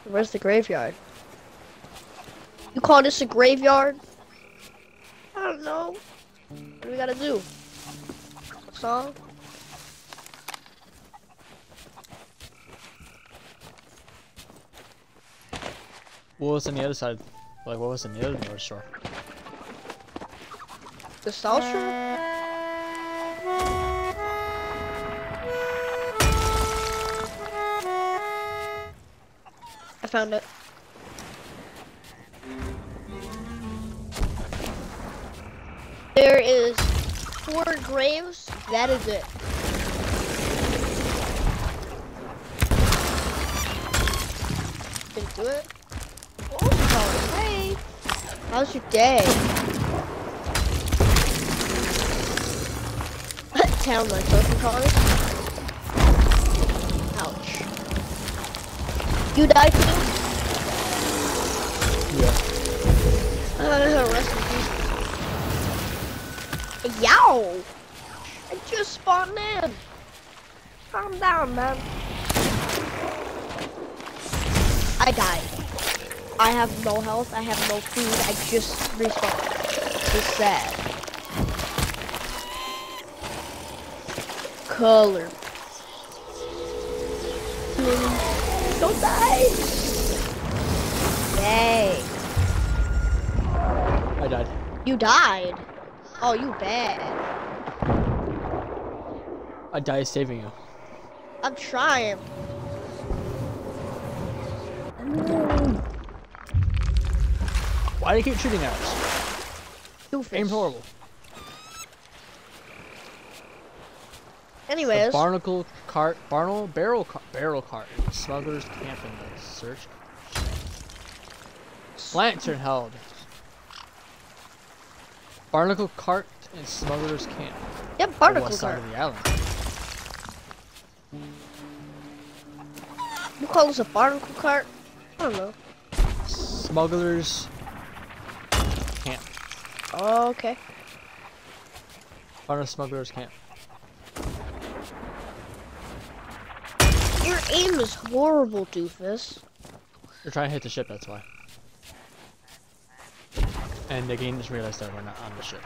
Where's the graveyard? You call this a graveyard? I don't know. What do we gotta do? Song? What was on the other side? Like, what was on the other North Shore? The South Shore? I found it. There is four graves. That is it. Didn't do it. How's your day? Town like social cars. Ouch. You died too? Yeah. Uh, rest in peace. Yow! I just spawned in. Calm down, man. I died. I have no health. I have no food. I just respawned. It's sad. Color. Don't die. Dang. I died. You died. Oh, you bad. I died saving you. I'm trying. Why do you keep shooting at us? Aim's horrible. The Anyways, barnacle cart, barnel, barrel, car, barrel cart, smugglers camping the search. Lantern held. Barnacle cart and smugglers camp. yep, the barnacle west side cart. of the island. You call this a barnacle cart? I don't know. Smugglers. Oh, okay. Barnacle smugglers camp. Your aim is horrible, doofus. They're trying to hit the ship, that's why. And the game just realized that we're not on the ship.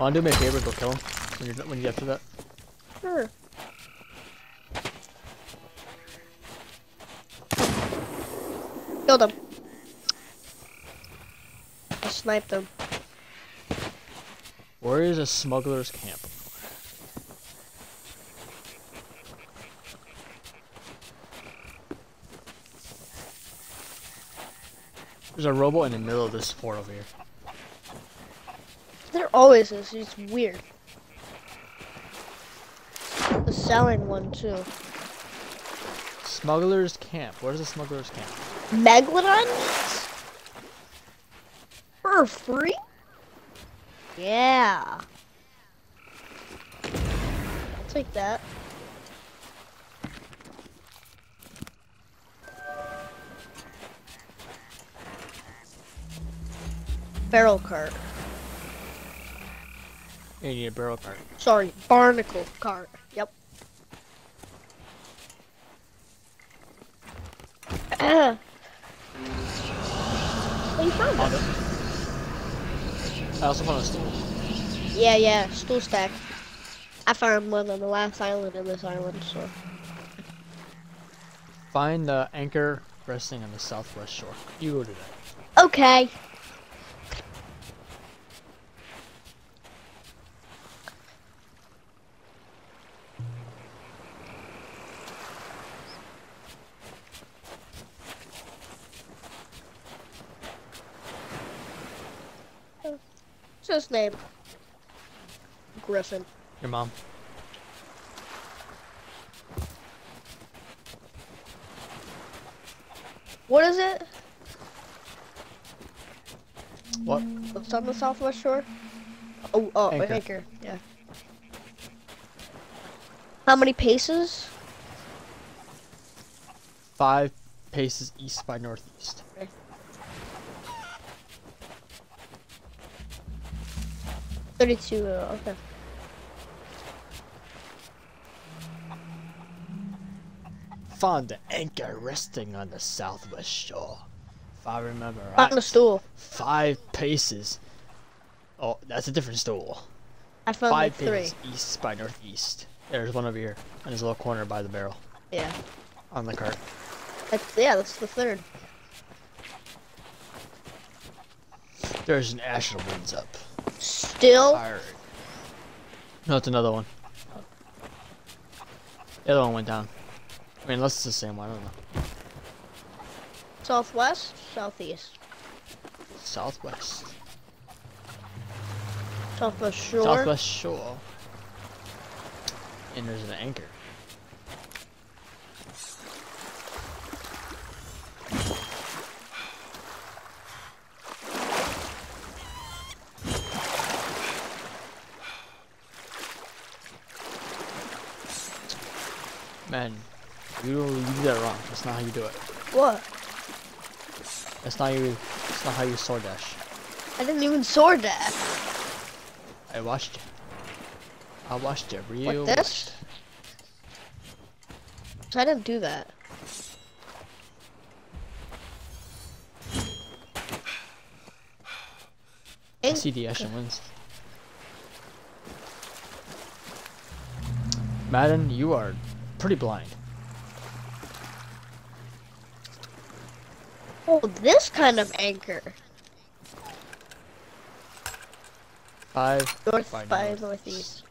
Wanna do me a favor, go kill him when you're when you get to that. Sure. Killed him. I sniped him. Where is a smuggler's camp? There's a robo in the middle of this fort over here. There always is. It's weird. The selling one too. Smuggler's camp. Where's the smuggler's camp? Megalodon meat? For free? Yeah. I'll take that. Barrel cart. You need a barrel cart. Sorry, barnacle cart. Yep. *clears throat* found it. I also found a stool. Yeah, yeah, stool stack. I found one on the last island in this island, so. Find the anchor resting on the southwest shore. You go to that. Okay. his name? Griffin. Your mom. What is it? What? What's on the southwest shore? Oh, oh, Anchor. anchor. Yeah. How many paces? Five paces east by northeast. Thirty-two. Uh, okay. Found the anchor resting on the southwest shore. If I remember right. On the stool. Five paces. Oh, that's a different stool. I found like Five three. paces east by northeast. There's one over here, in his little corner by the barrel, Yeah. on the cart. That's, yeah, that's the third. There's an National Winds up. Still. No, it's another one. The other one went down. I mean, unless it's the same one, I don't know. Southwest, southeast. Southwest. Southwest shore. Southwest shore. And there's an anchor. Man, you you did that wrong. That's not how you do it. What? That's not you. That's not how you sword dash. I didn't even sword dash. I watched you. I watched you real. Like this? I didn't do that. I see the Ashen Winds. Madden, you are pretty blind. Oh, this kind of anchor. Five. North By by, north. northeast.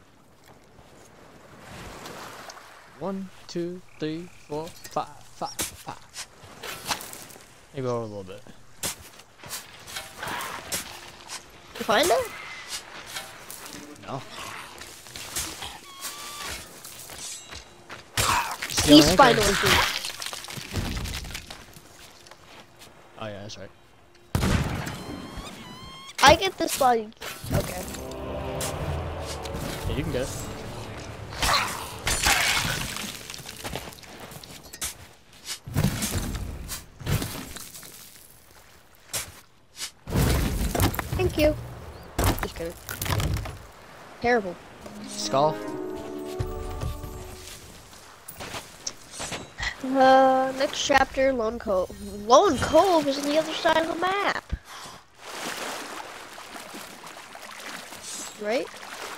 One, two, three, four, five, five, five. Maybe over a little bit. You find it? No. East by northeast. Oh yeah, that's right. I get this by. Okay. Yeah, you can get it. Thank you. Just kidding. Terrible. Skull. Uh, next chapter, Lone Cove. Lone Cove is on the other side of the map. Right?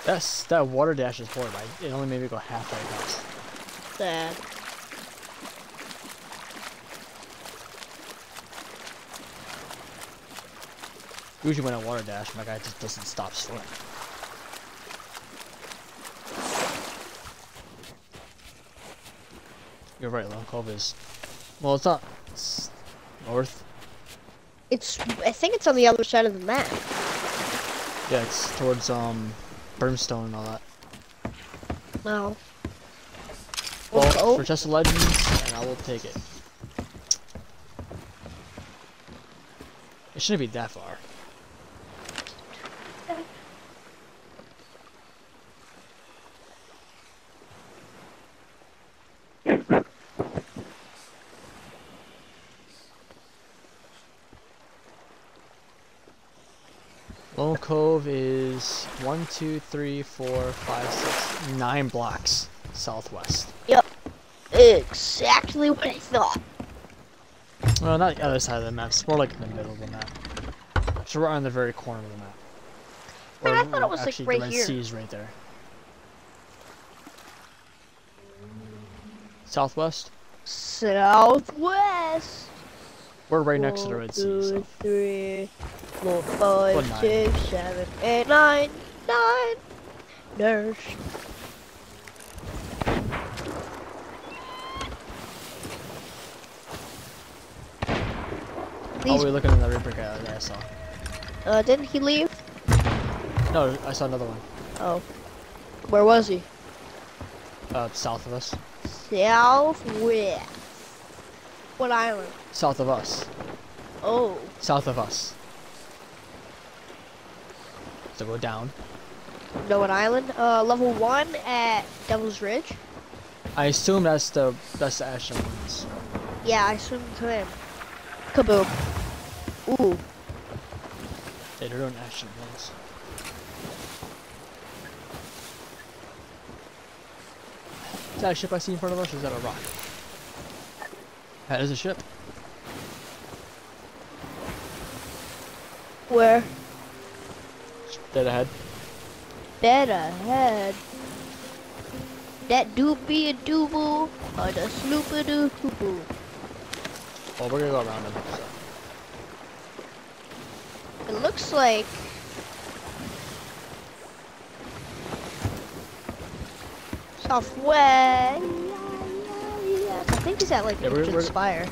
Yes, that water dash is horrible. I- It only made me go halfway across. Sad. Usually when I water dash, my guy just doesn't stop swimming. Right, Lone Cove is. Well, it's not. It's north. It's. I think it's on the other side of the map. Yeah, it's towards um, Brimstone and all that. No. Well, Lone for? Chest of Legends, and I will take it. It shouldn't be that far. Lone Cove is one, two, three, four, five, six, nine blocks southwest. Yep. Exactly what I thought. Well, not the other side of the map. It's more like in the middle of the map. So we're on the very corner of the map. Man, I thought it was, like, actually, right the Red here. Sea is right there. Southwest. Southwest. We're right next to the Red Sea. two, So. three, four, Well, five, nine. six, seven, eight, nine, nine. Nurse. Oh, we're looking at the Reaper guy that I saw. uh, didn't he leave? No, I saw another one. Oh. Where was he? Uh, south of us. Southwest. What island? South of us. Oh. South of us. So go down. What island? Uh, level one at Devil's Ridge. I assume that's the that's the Ashland ones. Yeah, I assume to him. Kaboom. Ooh. They're doing Ashland ones. Is that a ship I see in front of us, or is that a rock? That is a ship. Where? Dead ahead. Dead ahead. That doopy a dooboo, or the sloopa doo doo Well, we're gonna go around them. So. It looks like Southwest. I think he's at like Yeah, we're- Spire.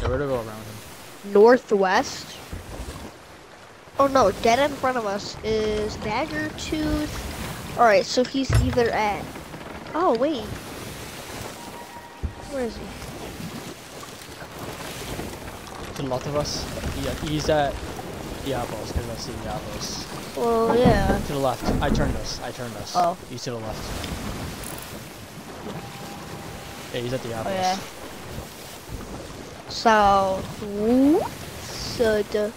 Yeah, we're gonna go around him. Northwest. Oh no, dead in front of us is Daggertooth. Alright, so he's either at. Oh, wait. Where is he? To the left of us. Yeah, he's at the Diablos, because I've see Diablos. Well, yeah. To the left. I turned us. I turned us. Oh. He's to the left. Yeah, he's at Oh, Diablos. yeah. So. So the.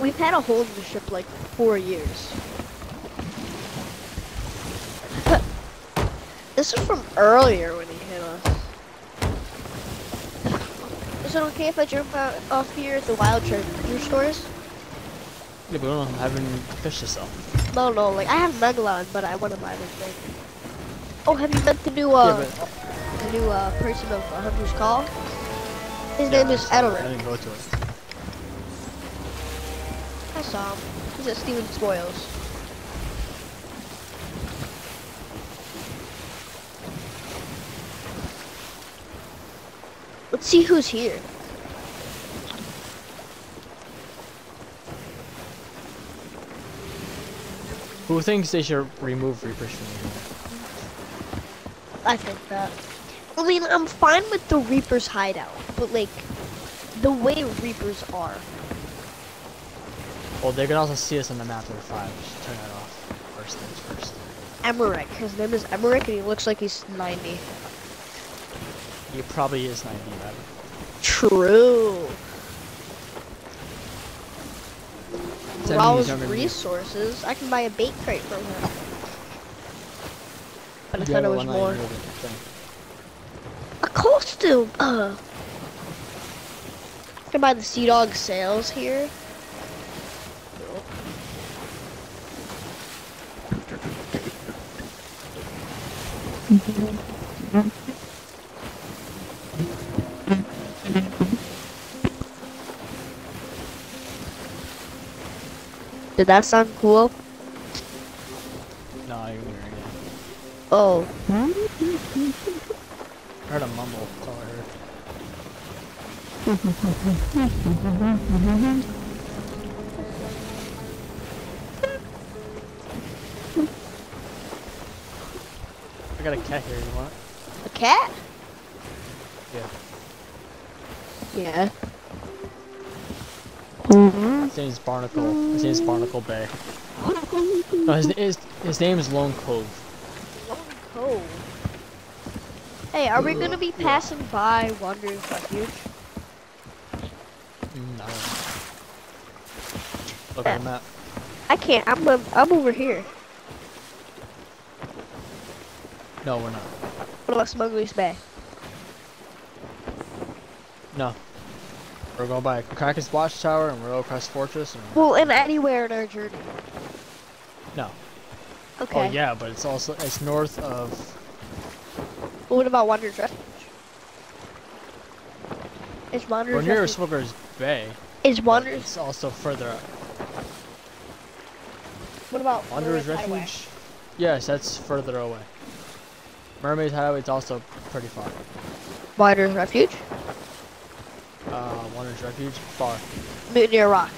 We've had a hole in the ship like four years. *laughs* this is from earlier when he hit us. Is it okay if I jump out off here at the wild treasure stores? Yeah, but we don't have any fish to sell. No, no, like I have Megalon, but I want to buy this thing. Oh, have you met the new uh, yeah, the new uh person of uh, Hunter's Call? His yeah, name is saw. I didn't go to it. I saw him. He's at Stephen Spoils. Let's see who's here. Who thinks they should remove Reapers from the game? I think that. I mean, I'm fine with the Reaper's hideout, but like, the way Reapers are. Well, they can also see us on the map. They're five. Just turn that off. First things first. Emmerich. His name is Emmerich, and he looks like he's 90. He probably is 90, right? True. That For all his younger than you. resources, I can buy a bait crate from him. But I thought it was more. A costume! Uh. I can buy the Sea Dog sails here. Did that sound cool? No, hear it. Oh. I heard a mumble. That's all I heard. *laughs* I got a cat here. You want it? A cat? Yeah. Yeah. His name's Barnacle. His name's Barnacle Bay. No, his, his, his name is Lone Cove. Lone Cove. Hey, are we gonna be passing by Wanderer's Refuge? Mm, I. Look at the map. I can't. I'm I'm over here. No, we're not. What about Smuggler's Bay? No. We're going by Kraken's Watchtower and Royal Crest Fortress. And... Well, and anywhere in our journey. No. Okay. Oh yeah, but it's also it's north of. Well, what about Wanderer's Refuge? Is We're Wanderer's near Refuge? Smuggler's Bay. Is Wanderer's? It's also further up. What about Wanderer's Mermaid Highway? Refuge. Yes, that's further away. Mermaid's Hideaway is also pretty far. Water's Refuge? Uh, Water's Refuge? Far. Mutineer Rock.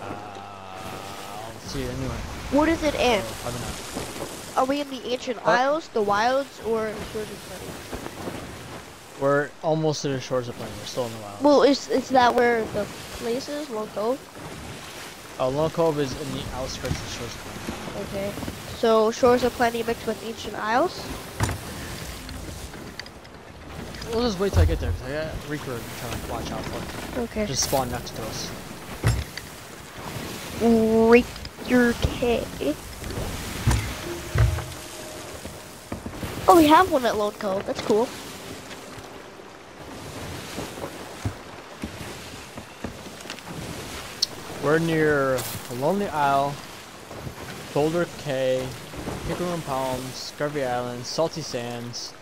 Uh, see it anyway. Oh, I don't know. Are we in the Ancient what? Isles, the Wilds, or the Shores of Plenty? We're almost to the Shores of Plenty. We're still in the Wilds. Well, is, is that where the place is, Lone Cove? Uh, Lone Cove is in the outskirts of Shores of Plenty. Okay. So Shores of Plenty mixed with Ancient Isles. We'll just wait till I get there, because I got Reaper trying to watch out for. Okay. Just spawn next to us. Raker K. Oh, we have one at Lone Cove. That's cool. We're near Lonely Isle, Boulder Cay, Hickory Palms, Scurvy Isley, Salty Sands.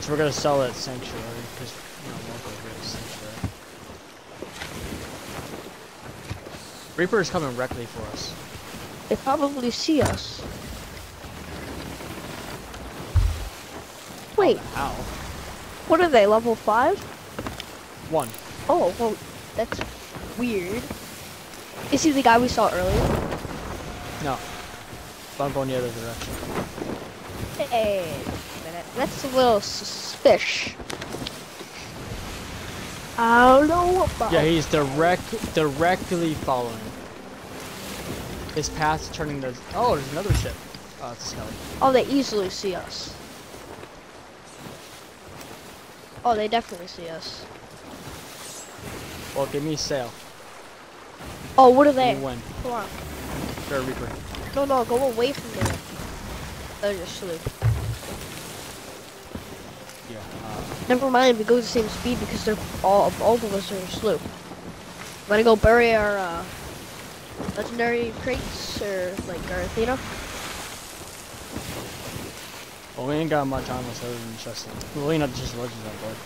So we're gonna sell it at Sanctuary, because, you know, local here is Sanctuary. Reaper is coming directly for us. They probably see us. Oh, Wait, Ow. what are they? Level five? One. Oh, well, that's weird. Is he the guy we saw earlier? No. I'm going the other direction. Hey, wait a minute. That's a little suspicious. I don't know about. Yeah, he's direct, directly following. His path's turning to. Oh, there's another ship. Oh, it's skelly. Oh, they easily see us. Oh, they definitely see us. Well, give me sail. Oh, what are they? Come on. Reaper. No, no, go away from there. They're just sloop. Yeah. Uh, Never mind, we go the same speed because they're all of all of us are a sloop. I'm gonna go bury our uh, legendary crates or like our Athena. well, we ain't got much on us other than just. Well, we ain't not just legends on board.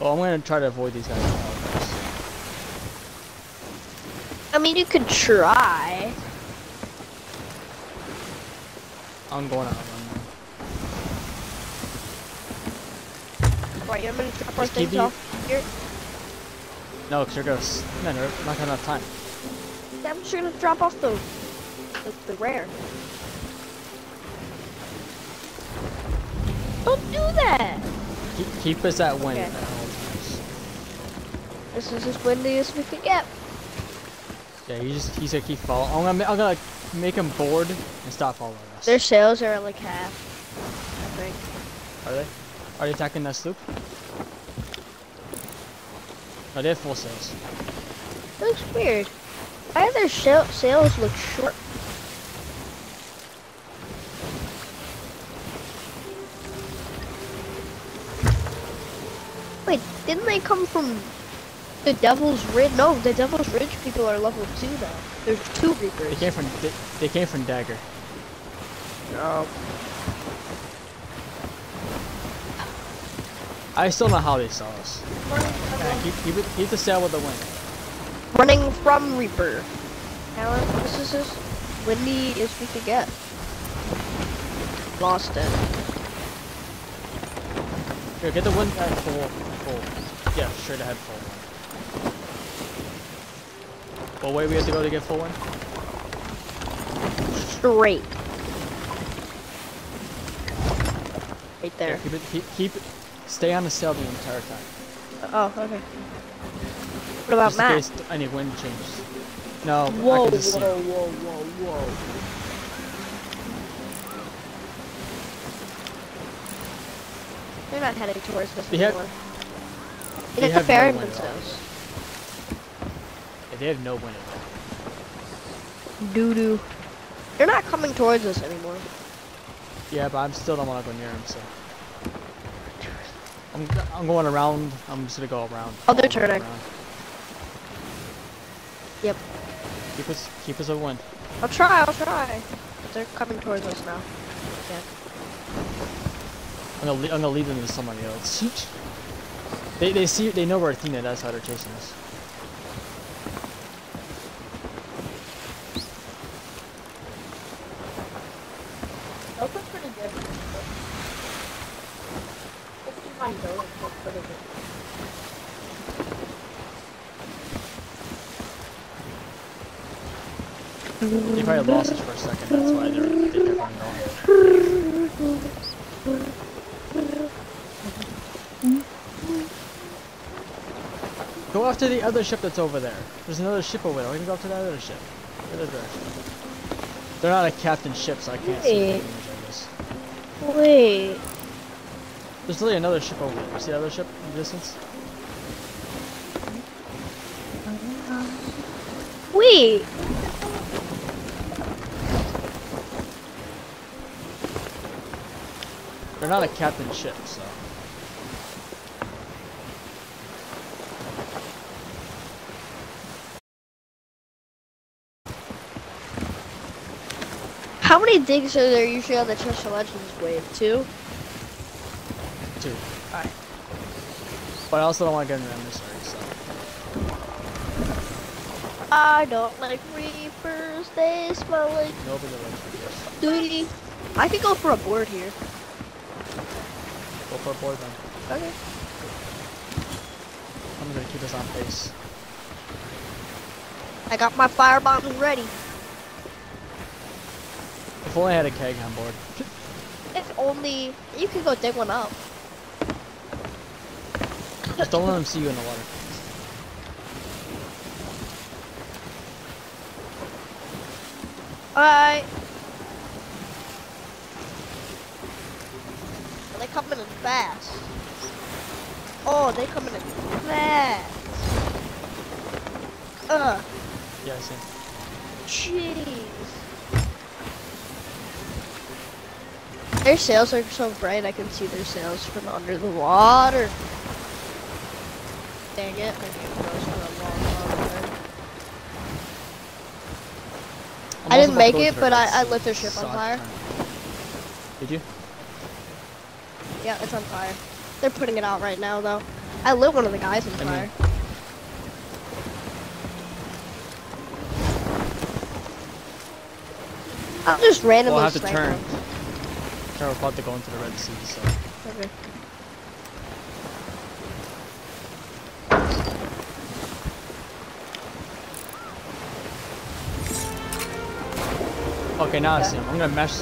Well, I'm gonna try to avoid these guys. At all costs. I mean, you could try. I'm going out. I'm Right, I'm gonna drop our things off here. No, because you're gonna. s- Man, they're not gonna have time. I'm just gonna drop off the the, the rare. Don't do that. Keep, keep us at wind Okay. at all times. This is as windy as we can get. Yeah, he just he's gonna keep following. I'm gonna I'm gonna make him bored and stop following us. Their sails are like half. I think. Are they? Are they attacking that sloop? No, they have full sails. It looks weird. Why do their sail sails look short? Wait, didn't they come from the Devil's Ridge? No, the Devil's Ridge people are level 2 now. There's two They Reapers. came from they, they came from Dagger. Oh. I still know how they saw us. Yeah, keep, keep, it, keep the sail with the wind. Running from Reaper. Alan, this is as windy as we could get. Lost it. Here, get the wind at full, full. Yeah, straight ahead full. What way we have to go to get full wind? Straight. Right there. Yeah, keep it, keep, keep it, stay on the sail the entire time. Oh, okay. What about Just in Matt? case any wind changes. No, Whoa, I whoa, can just see. whoa, him. whoa, whoa. They're not heading towards us They have- anymore. they They got the have no ferryman wind at all. sails. Yeah, they have no all. Doo doo. They're not coming towards us anymore. Yeah, but I'm still don't want to go near them. so. I'm, I'm going around. I'm just gonna go around. Oh, they're turning. Yep. Keep us, keep us a wind. I'll try, I'll try. They're coming towards us now. Yeah. I'm gonna, I'm gonna leave them to somebody else. *laughs* they, they see, they know we're Athena. That's how they're chasing us. Those look pretty good. Fifty-five dollars look pretty good. Probably lost for a second. That's why they're, they kept on going. Go after the other ship that's over there. There's another ship over there. We can go that other ship. The other direction. They're not a captain ship, so I can't see Wait. the image, I guess. Wait. There's literally another ship over there. See the other ship in the distance? Wait. Not a captain ship, so. How many digs are there usually on the Chest of Legends wave? Two? Two. Alright. But I also don't want to get into emissary, so. I don't like reapers, they smell like Nobody likes reapers. duty. I could go for a board here. Go for a board then. Okay. I'm gonna keep us on pace. I got my fire bombs ready. If only I had a keg on board. *laughs* If only you could go dig one up. Just don't let them see you in the water. Alright. They coming in fast. Oh, they coming in fast. Uh, Yeah, I see. jeez. Their sails are so bright I can see their sails from under the water. Dang it, my game goes for a long, long time. I'm I didn't make it, but I- I lit their ship on fire. time. Did you? Yeah, it's on fire. They're putting it out right now, though. I lit one of the guys on I fire. mean- I'll just randomly We'll have to turn. them. We're about to go into the Red Sea, so. Okay. Okay, now I see him. I'm gonna mesh.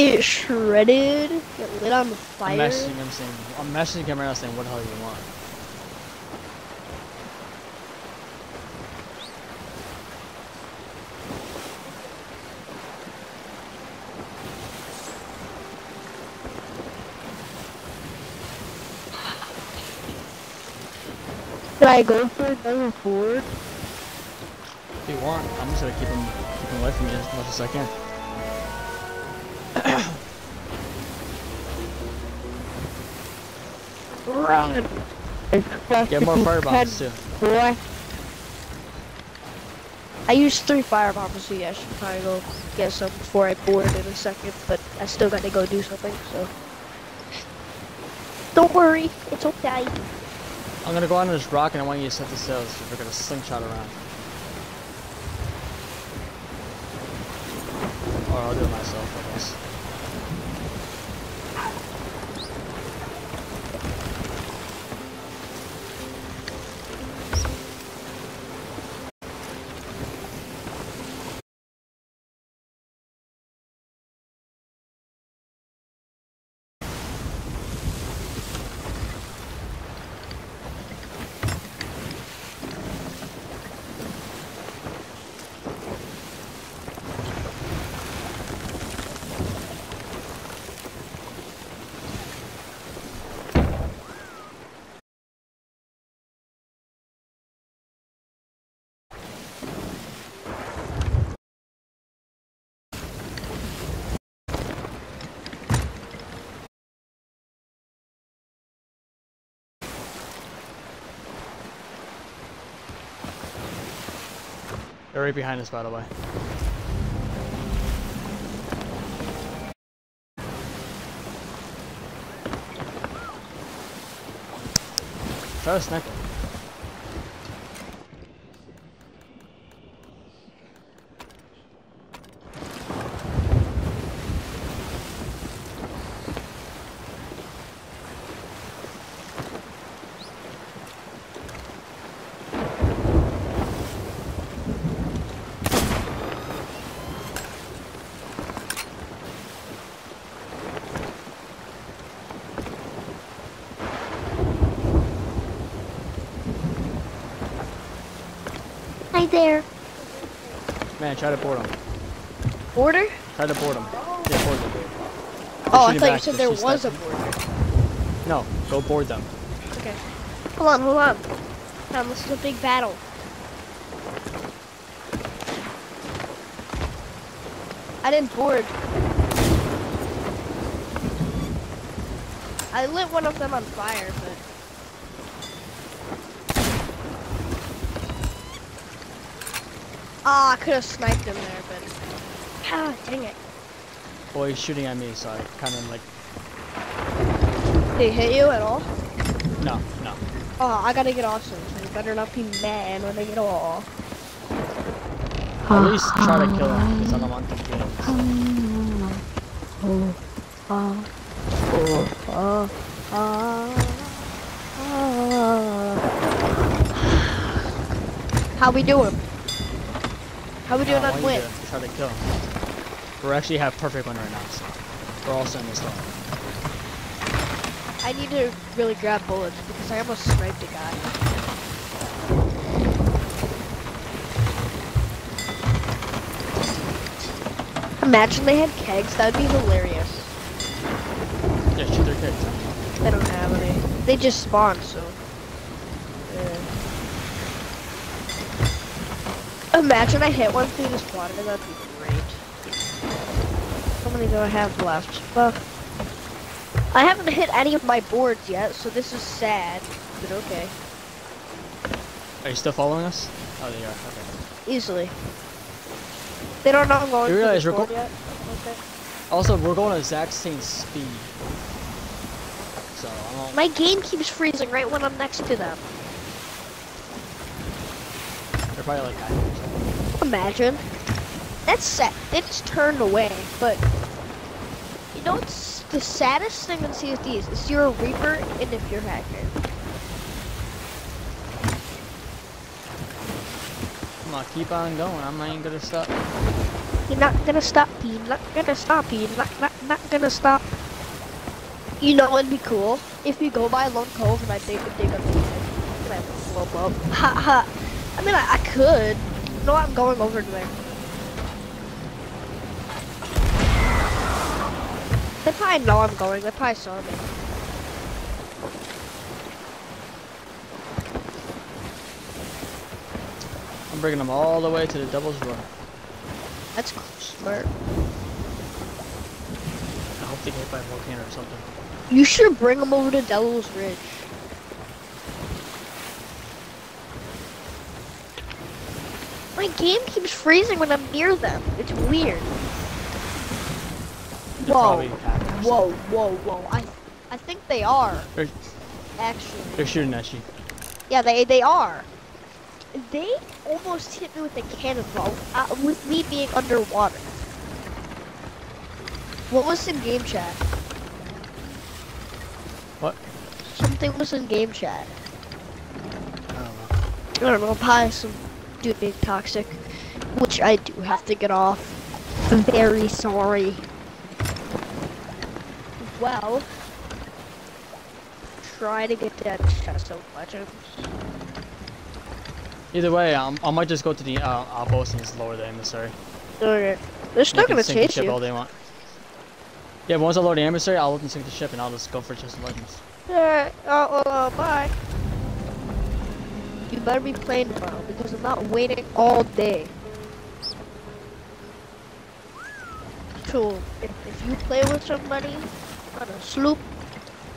Get shredded. Get lit on fire. I'm fire. messaging him saying, I'm messaging him right now saying, what the hell do you want? Should I go for another board? If you want, I'm just gonna keep him, keep him away from you as much as I can. Run. Get more *laughs* firebombs too. Boy. I used three fire bombs, so yeah, I should probably go get some before I board in a second, but I still gotta go do something, so. Don't worry, it's okay. I'm gonna go on this rock and I want you to set the sails so we're gonna slingshot around. Or I'll do it myself, I guess. They're right behind us, by the way. Try to snipe him. Hi there. Try to board them. Border? Try to board them. Yeah, board them. Oh, I thought you said there was a border. No, go board them. Okay. Hold on, hold on. Tom, this is a big battle. I didn't board. I lit one of them on fire, but. Ah, I could have sniped him there, but. Ah, dang it. Well, he's shooting at me, so I kind of like, Did he hit you at all? no, no. Oh, I gotta get off soon, so you better not be mad when I get off. At least try to kill him, because I don't want them kills. How we doing? How we doing I on want win? you to try to kill. We actually have perfect win right now, so we're all in this level. I need to really grab bullets because I almost sniped a guy. Imagine they had kegs, that'd be hilarious. Yeah, shoot their kids. They don't have any. They just spawned, so. yeah. Imagine I hit one through spawn, and that'd be great. How many do I have left? Fuck. I haven't hit any of my boards yet, so this is sad, but okay. Are you still following us? Oh, they are. Okay. Easily. They don't know I'm going you realize we're board go- yet? Okay. Also, we're going at exact same speed. So. My game keeps freezing right when I'm next to them. They're probably like. Imagine. That's sad. They just turned away, but you know what's the saddest thing in CSDs is you're a Reaper and if you're hacker. Come on, keep on going. I'm not even gonna stop. You're not gonna stop. You're not gonna stop. You're not not not gonna stop. You know what'd be cool if you go by Lone Cove and I dig dig underneath and I blow up. Ha ha. I mean, I, I could. No, I'm going over there. They probably know I'm going. They probably saw me. I'm bringing them all the way to the Devil's Roar. That's smart. I hope they get hit by a volcano or something. You should bring them over to Devil's Ridge. My game keeps freezing when I'm near them. It's weird. They're Whoa. Whoa, whoa, whoa. I I think they are, They're, actually. they're shooting at you. Yeah, they they are. They almost hit me with a cannonball uh, with me being underwater. What was in game chat? What? Something was in game chat. I don't know. I don't know, probably some dude being toxic, which I do have to get off. I'm Very sorry. Well, try to get that chest of legends. Either way, um, I might just go to the uh, outpost and just lower the emissary. Okay. They're still gonna chase ship you. all they want. Yeah, once I lower the emissary, I'll let them sink the ship and I'll just go for Chest of Legends. Alright, uh, well, uh, bye. You better be playing tomorrow because I'm not waiting all day. So, if, if you play with somebody on a sloop,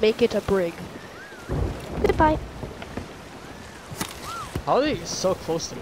make it a brig. Goodbye. How are they so close to me?